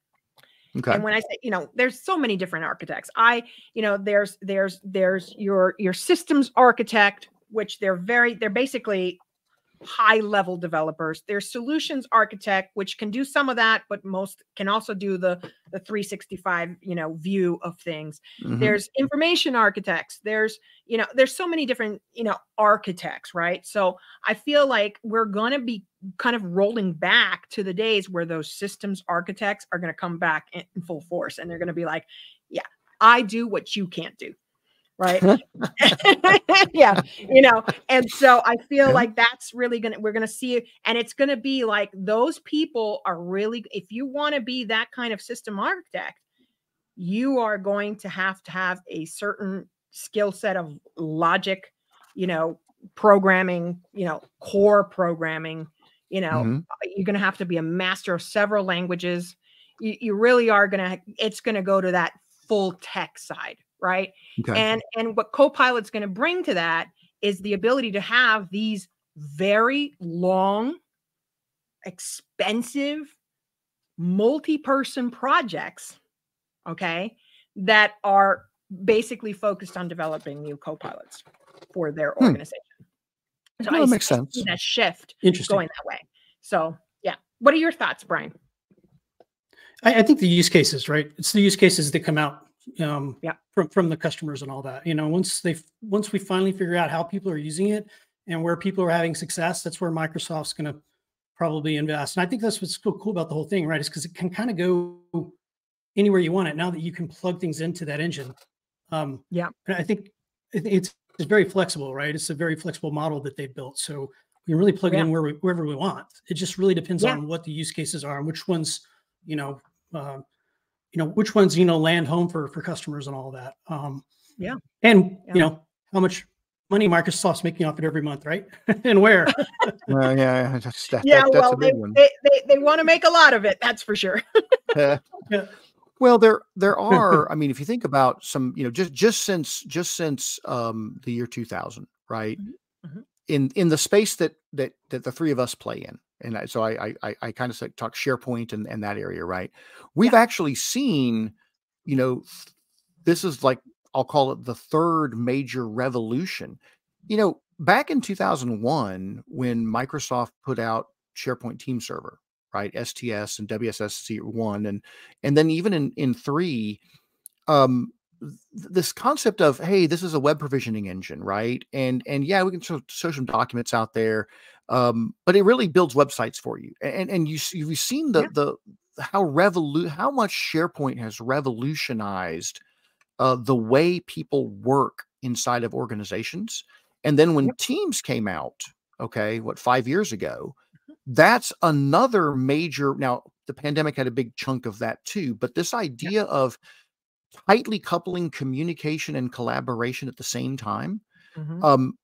Okay. And when I say, you know, there's so many different architects. I, you know, there's there's there's your your systems architect, which they're very they're basically high level developers. There's solutions architect, which can do some of that, but most can also do the, the 365, you know, view of things. Mm-hmm. There's information architects. There's, you know, there's so many different, you know, architects, right? So I feel like we're going to be kind of rolling back to the days where those systems architects are going to come back in, in full force and they're going to be like, yeah, I do what you can't do right yeah you know and so i feel yeah. like that's really gonna we're gonna see it and it's gonna be like those people are really if you want to be that kind of system architect you are going to have to have a certain skill set of logic you know programming you know core programming you know mm-hmm. you're going to have to be a master of several languages you, you really are going to it's going to go to that full tech side right? Okay. And and what Copilot's going to bring to that is the ability to have these very long, expensive, multi-person projects, okay, that are basically focused on developing new co-pilots for their hmm. organization. So well, that makes sense. That shift Interesting. going that way. So yeah. What are your thoughts, Brian? I, I think the use cases, right? It's the use cases that come out um, yeah. from from the customers and all that. You know, once they once we finally figure out how people are using it and where people are having success, that's where Microsoft's going to probably invest. And I think that's what's cool, cool about the whole thing, right? Is because it can kind of go anywhere you want it now that you can plug things into that engine. Um, yeah, I think it's it's very flexible, right? It's a very flexible model that they built, so we can really plug yeah. it in where we, wherever we want. It just really depends yeah. on what the use cases are and which ones, you know, uh, you know which ones you know land home for for customers and all that um yeah and yeah. you know how much money microsoft's making off it every month right and where uh, yeah that's, that, yeah that, well they, they, they, they want to make a lot of it that's for sure yeah. well there there are i mean if you think about some you know just just since just since um the year 2000 right mm-hmm. Mm-hmm. in in the space that that that the three of us play in and I, so I I, I kind of talk SharePoint and, and that area, right? We've yeah. actually seen, you know, this is like I'll call it the third major revolution. You know, back in 2001 when Microsoft put out SharePoint Team Server, right? STS and WSSC one, and and then even in in three, um, this concept of hey, this is a web provisioning engine, right? And and yeah, we can show, show some documents out there um, but it really builds websites for you. And and you you've seen the yeah. the how revolu- how much SharePoint has revolutionized uh, the way people work inside of organizations. And then when yep. Teams came out, okay, what five years ago, mm-hmm. that's another major. Now the pandemic had a big chunk of that too, but this idea yep. of tightly coupling communication and collaboration at the same time mm-hmm. um,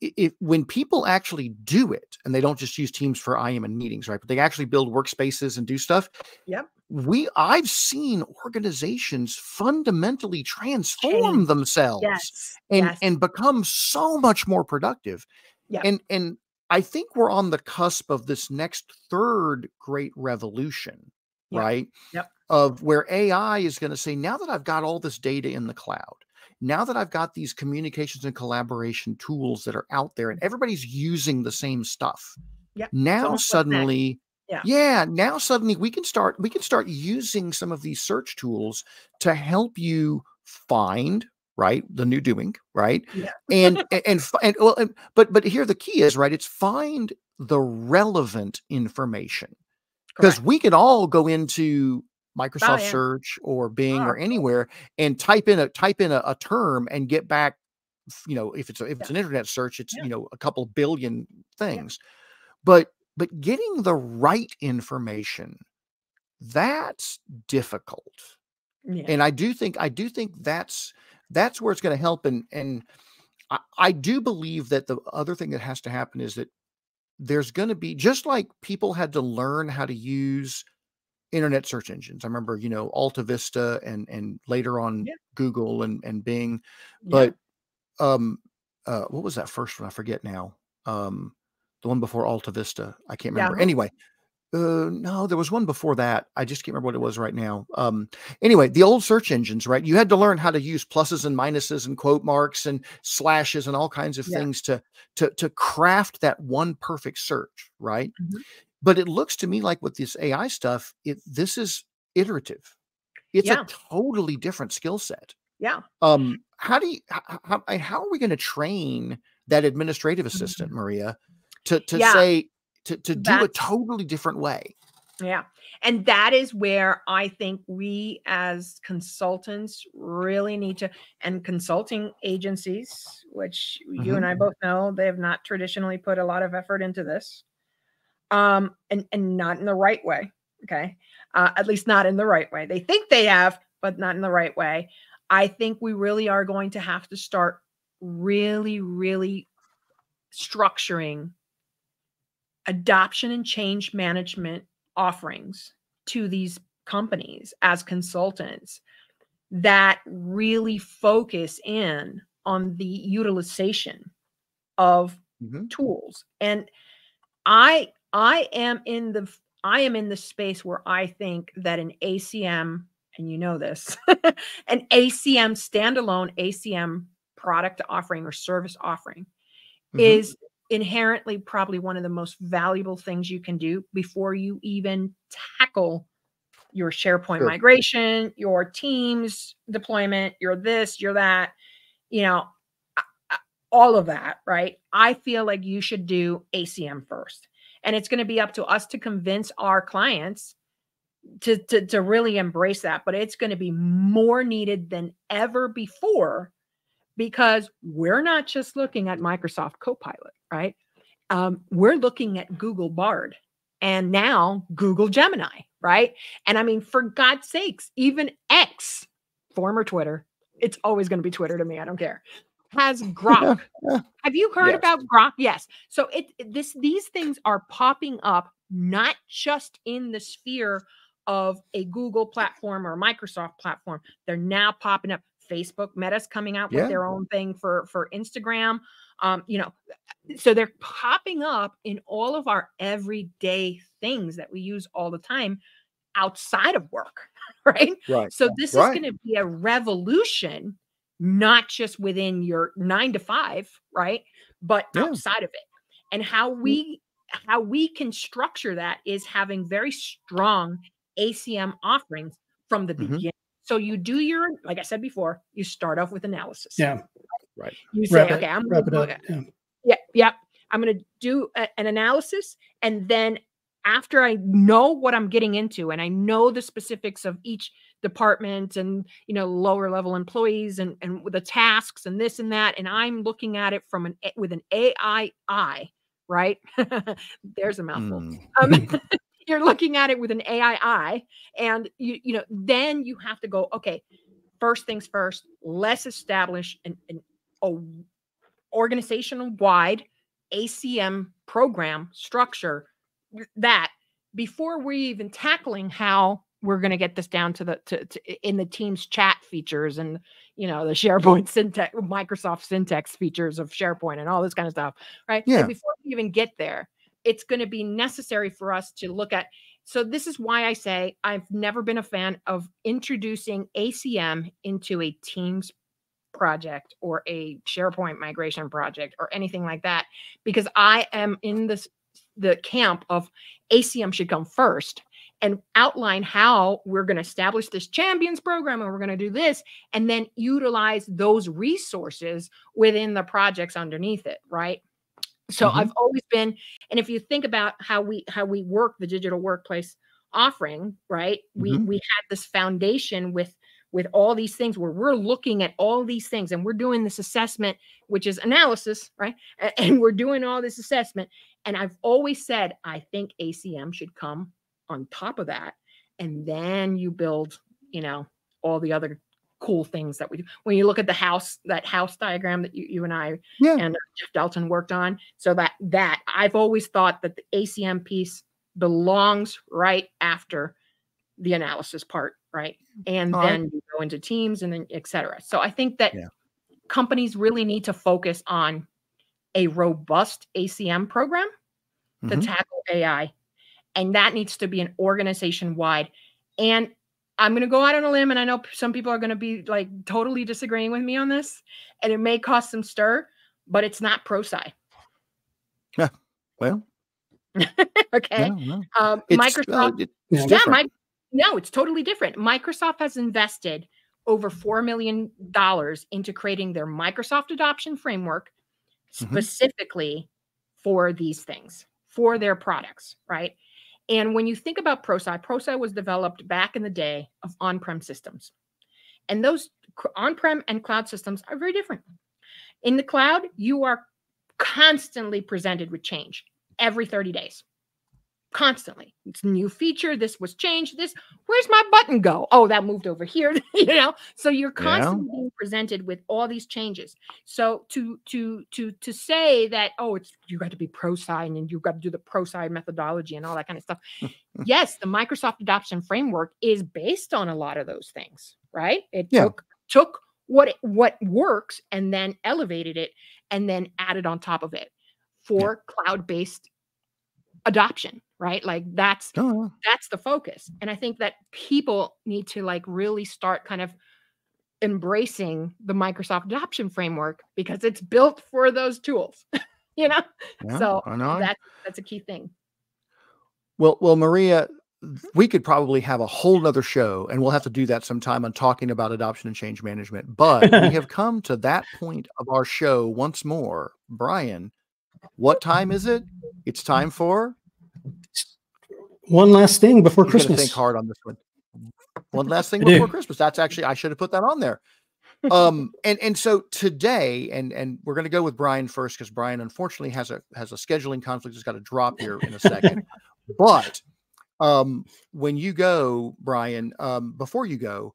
if when people actually do it and they don't just use teams for IM and meetings, right? But they actually build workspaces and do stuff. Yep. We I've seen organizations fundamentally transform Change. themselves yes. and yes. and become so much more productive. Yep. And and I think we're on the cusp of this next third great revolution, yep. right? Yep. Of where AI is going to say, now that I've got all this data in the cloud, now that I've got these communications and collaboration tools that are out there and everybody's using the same stuff, yep. now suddenly Yeah. Yeah. Now suddenly we can start we can start using some of these search tools to help you find right the new doing right Yeah. and and and, and well and, but but here the key is right it's find the relevant information because we can all go into Microsoft oh, yeah. search or Bing Oh, or anywhere and type in a type in a, a term and get back you know if it's a, if it's an internet search it's you know a couple billion things. But but getting the right information that's difficult. Yeah. and i do think i do think that's that's where it's going to help and and I, I do believe that the other thing that has to happen is that there's going to be just like people had to learn how to use internet search engines i remember you know alta vista and and later on Yeah. google and and bing Yeah. but um uh what was that first one i forget now um the one before alta vista i can't remember Yahoo? anyway uh no there was one before that i just can't remember what it was right now um anyway the old search engines right you had to learn how to use pluses and minuses and quote marks and slashes and all kinds of Yeah. things to to to craft that one perfect search right Mhm. But it looks to me like with this ai stuff it this is iterative it's Yeah. a totally different skill set yeah. um how do you how, how, are we going to train that administrative assistant Mhm. maria to to Yeah. say to, to do a totally different way Yeah. And that is where I think we as consultants really need to, and consulting agencies, which you and I both know, they have not traditionally put a lot of effort into this. Um, and, and not in the right way. Okay. Uh, at least not in the right way. They think they have, but not in the right way. I think we really are going to have to start really, really structuring adoption and change management offerings to these companies as consultants that really focus in on the utilization of Mhm. tools and i i am in the I am in the space where i think that an acm and you know this an acm standalone acm product offering or service offering Mhm. is inherently probably one of the most valuable things you can do before you even tackle your SharePoint Sure. migration, your Teams deployment, your this, your that, you know, all of that, right? I feel like you should do ACM first. And it's going to be up to us to convince our clients to, to, to really embrace that. But it's going to be more needed than ever before because we're not just looking at Microsoft Copilot, right? Um, we're looking at Google Bard and now Google Gemini, right? And I mean, for God's sakes, even X, former Twitter, it's always going to be Twitter to me. I don't care. Has Grok. Have you heard Yes. about Grok? Yes. So it this these things are popping up not just in the sphere of a Google platform or a Microsoft platform. They're now popping up. Facebook, Meta's coming out Yeah. with their own thing for for Instagram. Um, you know, so they're popping up in all of our everyday things that we use all the time outside of work, right? right So this Right. is going to be a revolution, not just within your nine to five, right? But Yeah. outside of it. And how we how we can structure that is having very strong ACM offerings from the Mhm. beginning. So you do your, like I said before, you start off with analysis. Yeah. Right. You say, Wrap it, okay, I'm wrap gonna it do up. Yeah. yeah, yeah. I'm going to do a- an analysis. And then after I know what I'm getting into and I know the specifics of each department and, you know, lower level employees and, and the tasks and this and that, and I'm looking at it from an, with an AI eye, right? There's a mouthful. Mm. Um, you're looking at it with an AI eye, and you you know then you have to go okay. First things first, let's establish an, an a organizational wide ACM program structure that before we're even tackling how we're going to get this down to the to, to in the team's chat features and you know the SharePoint syntax Microsoft syntax features of SharePoint and all this kind of stuff right So Yeah. before we even get there it's going to be necessary for us to look at so this is why I say I've never been a fan of introducing ACM into a Teams project or a SharePoint migration project or anything like that because I am in this the camp of ACM should come first and outline how we're going to establish this champions program and we're going to do this and then utilize those resources within the projects underneath it right so mm-hmm. i've always been and if you think about how we how we work the digital workplace offering right we mm-hmm. we had this foundation with with all these things where we're looking at all these things and we're doing this assessment which is analysis right and we're doing all this assessment and i've always said i think acm should come on top of that and then you build you know all the other cool things that we do when you look at the house that house diagram that you, you and i yeah. and uh, jeff dalton worked on so that that i've always thought that the acm piece belongs right after the analysis part right and oh, All then right. you go into teams and then etc so i think that yeah. companies really need to focus on a robust acm program mm-hmm. to tackle ai and that needs to be an organization wide. And I'm going to go out on a limb, and I know some people are going to be like totally disagreeing with me on this, and it may cause some stir, but it's not ProSci. Yeah. Well. okay. No, no. Um, Microsoft. Uh, it's yeah, my, no, it's totally different. Microsoft has invested over $4 million into creating their Microsoft adoption framework mm-hmm. specifically for these things, for their products, right? And when you think about ProSci, ProSci was developed back in the day of on prem systems. And those on prem and cloud systems are very different. In the cloud, you are constantly presented with change every 30 days constantly. It's a new feature. This was changed. This, where's my button go? Oh, that moved over here. you know, so you're constantly yeah. being presented with all these changes. So to to to to say that oh, it's you got to be pro ProSci and you've got to do the pro ProSci methodology and all that kind of stuff. yes, the Microsoft adoption framework is based on a lot of those things, right? It yeah. took took what what works and then elevated it and then added on top of it for yeah. cloud-based adoption right? Like that's oh. that's the focus and i think that people need to like really start kind of embracing the microsoft adoption framework because it's built for those tools you know? Yeah, so know. that's that's a key thing. Well well maria we could probably have a whole nother show and we'll have to do that sometime on talking about adoption and change management but we have come to that point of our show once more. Brian what time is it? It's time mm. for one last thing before you Christmas. Think hard on this one. One last thing before Christmas. That's actually I should have put that on there. Um, and and so today, and and we're going to go with Brian first because Brian unfortunately has a has a scheduling conflict. He's got to drop here in a second. but um, when you go, Brian, um, before you go,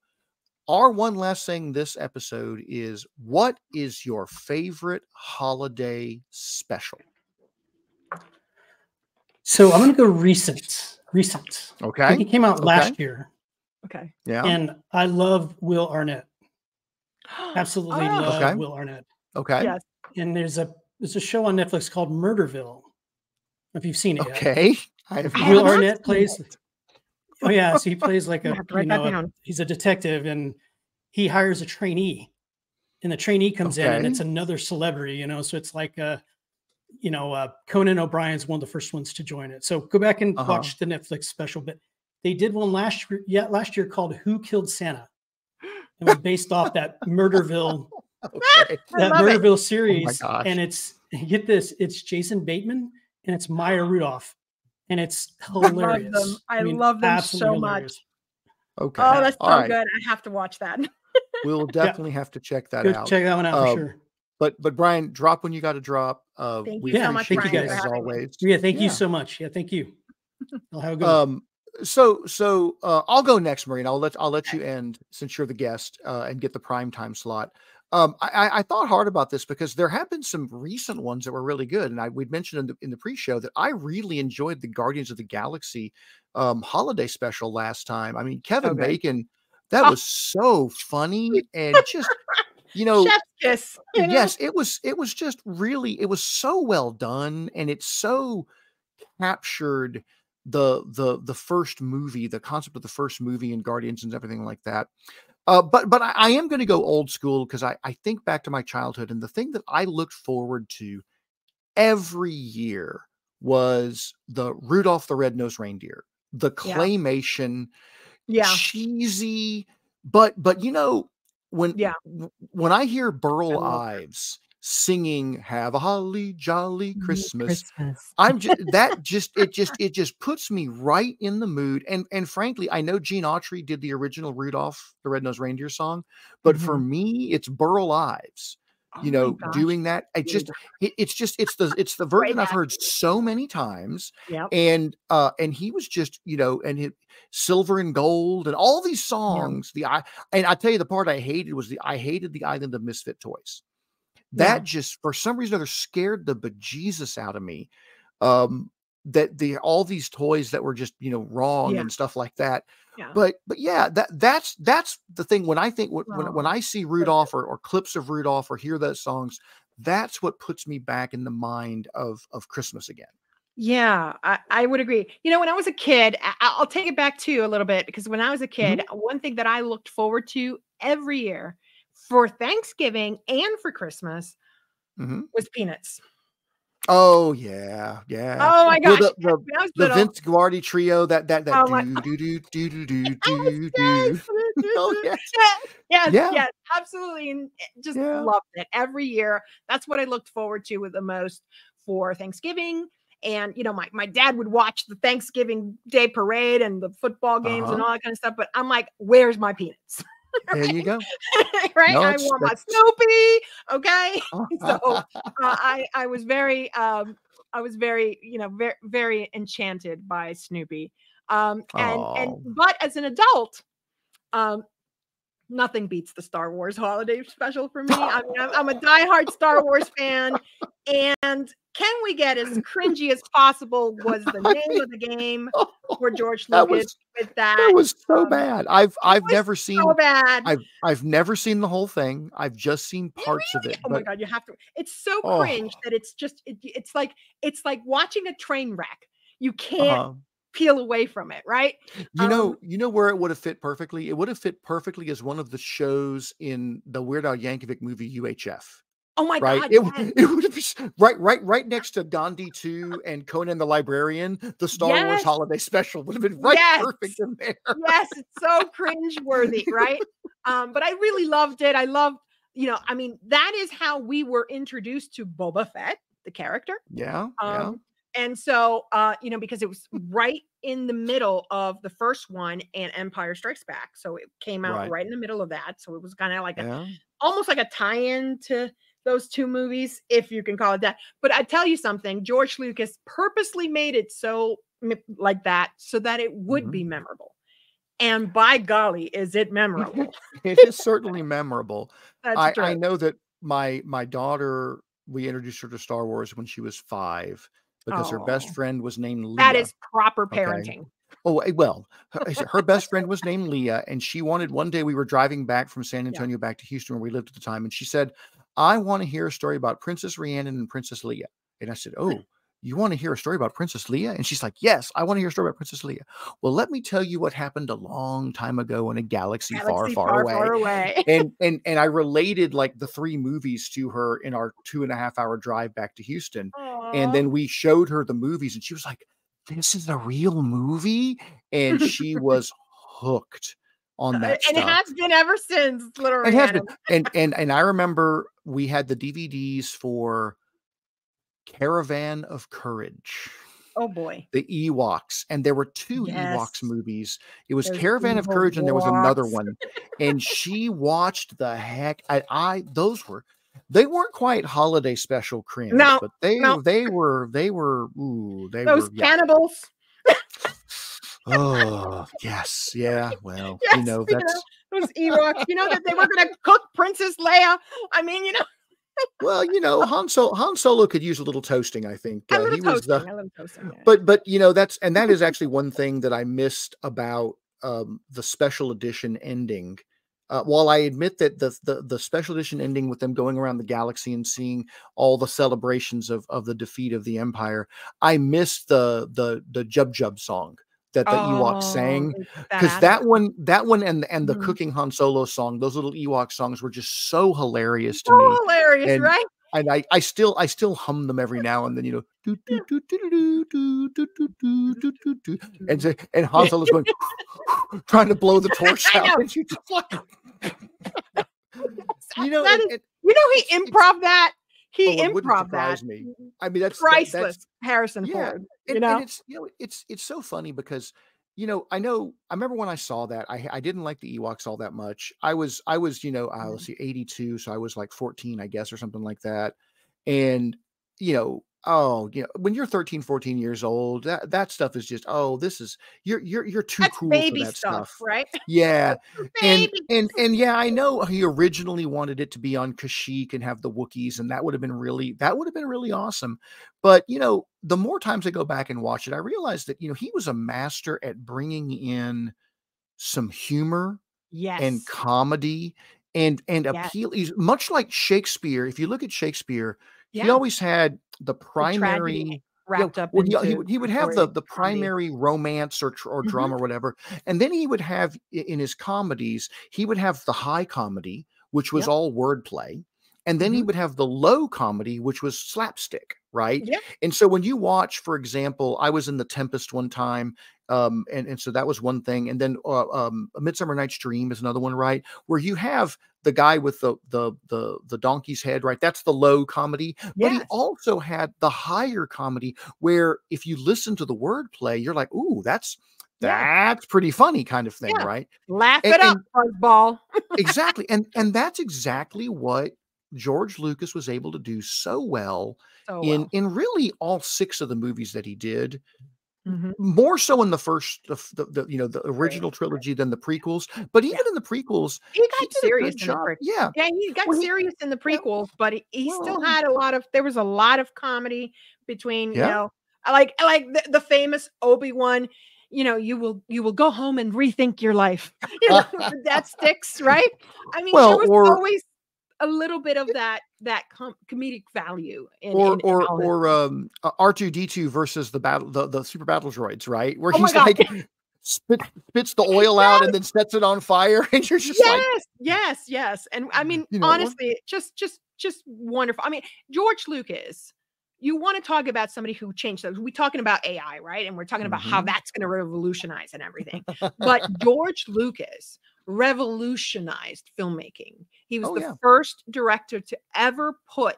our one last thing this episode is what is your favorite holiday special? So I'm going to go recent. Recent. Okay. he came out okay. last year. Okay. Yeah. And I love Will Arnett. Absolutely oh. love okay. Will Arnett. Okay. Yes. And there's a there's a show on Netflix called Murderville. If you've seen it. Okay. I have Will Arnett plays. It. Oh yeah, so he plays like a you know a, he's a detective and he hires a trainee, and the trainee comes okay. in and it's another celebrity, you know. So it's like a you know, uh, Conan O'Brien's one of the first ones to join it. So go back and uh-huh. watch the Netflix special. But they did one last year, yeah, last year called "Who Killed Santa." It was based off that Murderville, okay. that Murderville it. series, oh and it's get this, it's Jason Bateman and it's Maya Rudolph, and it's hilarious. I love them, I I mean, love them so hilarious. much. Okay. Oh, that's so right. good. I have to watch that. we'll definitely yeah. have to check that Go out. Check that one out for sure. But but Brian, drop when you got to drop. Uh, thank we you so much, thank Brian, you guys as always. Yeah, thank yeah. you so much. Yeah, thank you. I'll have a good. Um, so so uh, I'll go next, Marina. I'll let I'll let you end since you're the guest uh, and get the prime time slot. Um, I, I thought hard about this because there have been some recent ones that were really good, and I we'd mentioned in the in the pre-show that I really enjoyed the Guardians of the Galaxy um, holiday special last time. I mean, Kevin okay. Bacon, that oh. was so funny and just you know kiss, you know? yes it was it was just really it was so well done and it so captured the the the first movie the concept of the first movie and guardians and everything like that uh, but but I, I am going to go old school because I, I think back to my childhood and the thing that I looked forward to every year was the Rudolph the Red-Nosed Reindeer, the Yeah. claymation, Yeah. cheesy, but but you know when Yeah. when I hear Burl I Ives singing "Have a holly jolly Mm, Christmas," Christmas. I'm just that just it just it just puts me right in the mood. And and frankly, I know Gene Autry did the original Rudolph the Red-Nosed Reindeer song, but for me, it's Burl Ives. Oh You know, doing that. I just it, it's just it's the it's the Right version I've heard so many times Yep. and uh and he was just you know and it silver and gold and all these songs the i and i tell you the part i hated was the i hated the island of misfit toys that Yeah. just for some reason or other scared the bejesus out of me um that the all these toys that were just you know wrong Yeah. and stuff like that Yeah. but but yeah that that's that's the thing when i think when when, when i see rudolph or, or clips of rudolph or hear those songs that's what puts me back in the mind of of christmas again Yeah, I, I would agree. You know, when I was a kid, I, I'll take it back to you a little bit because when I was a Mm-hmm. kid, one thing that I looked forward to every year for Thanksgiving and for Christmas Mhm. was peanuts. Oh yeah, yeah. Oh my Well, gosh. the the, When the Vince Guaraldi trio that that that Oh my- do do do do do do do yes, do. Oh yes. yes, Yeah. yes, absolutely. And it- just Yeah. loved it every year. That's what I looked forward to with the most for Thanksgiving. And you know, my, my dad would watch the Thanksgiving Day parade and the football games and Uh-huh. all that kind of stuff. But I'm like, where's my peanuts? There you go. right? No, I want my Snoopy. Okay. So, uh, I I was very um I was very you know very very enchanted by Snoopy. Um and and Oh. but as an adult, um nothing beats the Star Wars holiday special for me. I mean, I'm, I'm a diehard Star Wars fan, and can we get as cringy as possible? Was the name of the game for George that Lucas was with that? that was so um, bad. I've I've never seen so bad. I've I've never seen the whole thing. I've just seen parts of it. Oh my god, you have to. It's so Oh. cringe that it's just it, it's like it's like watching a train wreck. You can't uh, peel away from it, right? you know um, you know where it would have fit perfectly. It would have fit perfectly as one of the shows in the Weird Al Yankovic movie UHF. Oh my right? god, it, yes. it would have been right, right, right next to Gandhi 2 and Conan the Librarian. The Star Wars Holiday Special would have been right Yes. perfect in there. yes, it's so cringe worthy, right? Um, but I really loved it. I loved, you know, I mean, that is how we were introduced to Boba Fett, the character. Yeah, yeah. Um, and so, uh, you know, because it was right in the middle of the first one and Empire Strikes Back, so it came out Right. right, in the middle of that. So it was kind of like a almost like a tie-in to those two movies, if you can call it that. But I tell you something, George Lucas purposely made it so like that so that it would Mhm. be memorable. And by golly, is it memorable? It is certainly memorable. I. I know that my my daughter, we introduced her to Star Wars when she was five because her best Oh. friend was named Leah. That is proper Okay. parenting. Oh, eh, well, her, her best friend was named Leah, and she wanted one day we were driving back from San Yeah. Antonio back to Houston where we lived at the time, and she said, I want to hear a story about Princess Rhiannon and Princess Leia. And I said, Oh, you want to hear a story about Princess Leia? And she's like, Yes, I want to hear a story about Princess Leia. Well, let me tell you what happened a long time ago in a galaxy, far, Galaxy far, away. far away. and and and I related like the three movies to her in our two and a half hour drive back to Houston and then we showed her the movies and she was like this is a real movie and she was hooked on Uh, that and it has been ever since, literally. it has been and and and i remember we had the dvds for caravan of courage Oh boy. the ewoks and there were two Yes. ewoks movies it was Those caravan of courage and there was another one and she watched the heck I, I those were they weren't quite holiday special cringe No, but they no. they were they were ooh they Those were yeah. cannibals. oh yes yeah well Yes, you know you that's Those Ewoks. You know that they were going to cook Princess Leia. I mean, you know, well you know Han Solo Han Solo could use a little toasting I think Uh, he was the a little toasting. yeah. but but you know that's and that is actually one thing that I missed about um the special edition ending. Uh, while I admit that the, the the special edition ending with them going around the galaxy and seeing all the celebrations of of the defeat of the Empire, I missed the the the Jub Jub song that the Ewok sang Oh, because that one that one and and the Mhm. cooking Han Solo song, those little Ewok songs were just so hilarious to so me. hilarious, and- right? and I, I still, I still hum them every now and then. You know, do, do, do, do, do, do, do, do, do, do, do, and say, and Han Solo's going, trying to blow the torch out, and she's just like, you know, That and- is- and- you know, he improv that. He Oh, improv that. me. I mean, that's that- Priceless, that's Harrison Yeah, Ford. and, You and know, it's you know it's it's so funny because you know I know I remember when I saw that I I didn't like the Ewoks all that much. I was I was you know I Mhm. was 82, so I was like 14 I guess or something like that, and you know oh you know when you're 13 14 years old that that stuff is just oh this is you're you're you're too that's cool baby for that stuff, stuff. right? Yeah, and Baby. and and yeah, I know he originally wanted it to be on Kashyyyk and have the Wookiees, and that would have been really that would have been really awesome. But you know, the more times I go back and watch it, I realize that you know he was a master at bringing in some humor yes. and comedy and and Yes. appeal. He's much like Shakespeare. If you look at Shakespeare, he always had the The primary yeah, wrapped up well, he, into he would have the the comedy. primary romance or or Mhm. drama or whatever, and then he would have in his comedies he would have the high comedy, which was Yep. all wordplay, and then he Mhm. would have the low comedy, which was slapstick, right? Yeah. And so when you watch, for example, I was in the Tempest one time, um, and and so that was one thing, and then uh, um, A Midsummer Night's Dream is another one, right? Where you have the guy with the the the the donkey's head, right? That's the low comedy, but he also had the higher comedy where if you listen to the wordplay, you're like, ooh, that's that's pretty funny kind of thing, Yeah. right? Laugh and- it up, fuzzball. exactly. And and that's exactly what George Lucas was able to do so well So in well. in really all six of the movies that he did. Mhm. More so in the first, the, the, the you know the original trilogy than the prequels, but even in the prequels, He he got a serious good in the job. prequels. Yeah, Yeah, he got Well, he- serious in the prequels, but he, he still had a lot of. There was a lot of comedy between, Yeah. you know, like like the, the famous Obi Wan. You know, you will you will go home and rethink your life. You know, that sticks, right? I mean, Well, there was or- always a little bit of that that com- comedic value in, or in, in or or um R two D two versus the battle the, the super battle droids, right? Where Oh he's like spit, spits the oil out and then sets it on fire, and you're just yes, like, yes, yes. And I mean, You know honestly, just just just wonderful. I mean, George Lucas, you want to talk about somebody who changed those. We're talking about AI, right? And we're talking about how Mhm. that's going to revolutionize and everything. but George Lucas revolutionized filmmaking. He was Oh, the yeah. first director to ever put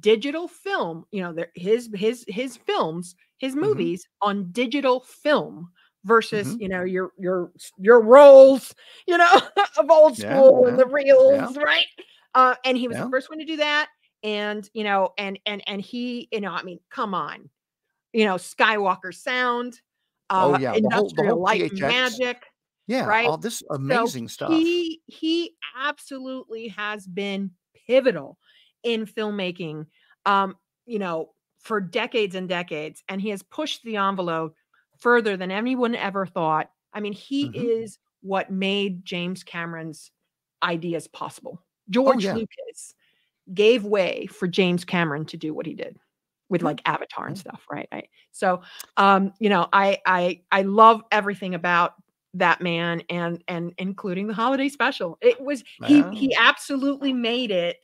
digital film, you know, there- his his his films, his Mhm. movies on digital film versus Mhm. you know your your your rolls you know of old Yeah, school and yeah, the reels right uh and he was Yeah. the first one to do that and you know and and and he you know i mean come on you know skywalker sound uh Oh, yeah, the whole- the industrial whole light and PHX. magic yeah, right? all this so amazing stuff. he he absolutely has been pivotal in filmmaking um you know for decades and decades and he has pushed the envelope further than anyone ever thought i mean he Mhm. is what made james cameron's ideas possible george Oh, yeah. lucas gave way for james cameron to do what he did with like avatar and stuff right right so um you know i i i love everything about that man and and including the holiday special. It was he he absolutely made it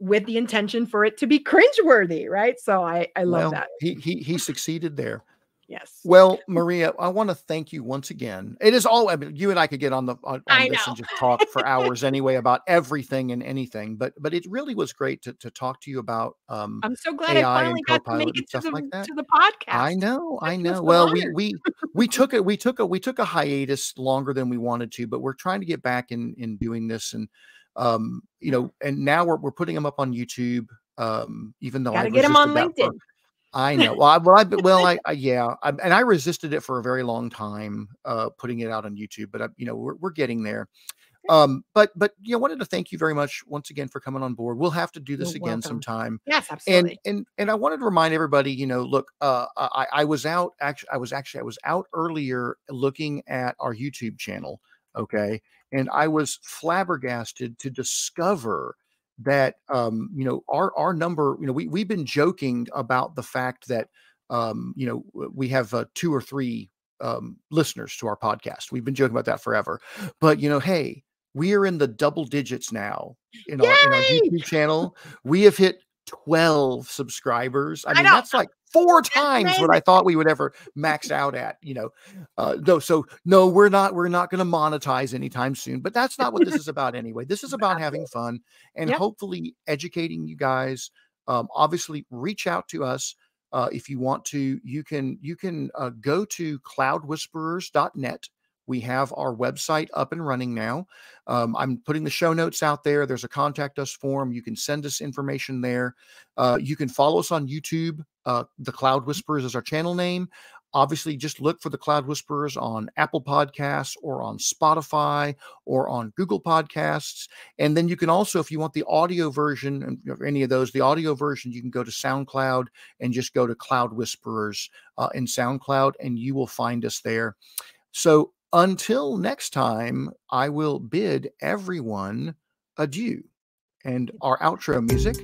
with the intention for it to be cringeworthy right? So i i love well, that. he he he succeeded there. Yes Well, Maria, I want to thank you once again. It is all I mean, you and I could get on the on, I on this know. and just talk for hours anyway about everything and anything. But but it really was great to to talk to you about um i'm so glad AI i finally got to make it to the like to the podcast I know, I feel know. Well, we honored. we we took it we took a we took a hiatus longer than we wanted to, but we're trying to get back in in doing this and um you know and now we're we're putting them up on YouTube um even though Gotta I get 'em on LinkedIn. I know. Well, I, well, I, well, I, I yeah, I, and I resisted it for a very long time, uh, putting it out on YouTube. But I, you know, we're we're getting there. Um, but but you know, wanted to thank you very much once again for coming on board. We'll have to do this You're again welcome. sometime. yes And absolutely and and I wanted to remind everybody, you know, look, uh, I I was out actually, I was actually I was out earlier looking at our YouTube channel, okay, and I was flabbergasted to discover that um you know our our number you know we we've been joking about the fact that um you know we have uh, two or three um listeners to our podcast. We've been joking about that forever. But you know hey we are in the double digits now in our in our youtube channel. We have hit 12 subscribers. I mean, I that's like four times what I thought we would ever max out at, you know. Uh, no, so no, we're not we're not going to monetize anytime soon, but that's not what this is about anyway. This is about having fun and yep. hopefully educating you guys. Um, obviously, reach out to us uh, if you want to. You can you can uh, go to cloudwhisperers.net we have our website up and running now. Um, I'm putting the show notes out there. There's a contact us form. You can send us information there. Uh, you can follow us on YouTube. Uh, the Cloud Whisperers is our channel name. Obviously, just look for the Cloud Whisperers on Apple Podcasts or on Spotify or on Google Podcasts. And then you can also, if you want the audio version of any of those, the audio version, you can go to SoundCloud and just go to Cloud Whisperers uh, in SoundCloud, and you will find us there. So until next time, I will bid everyone adieu. And our outro music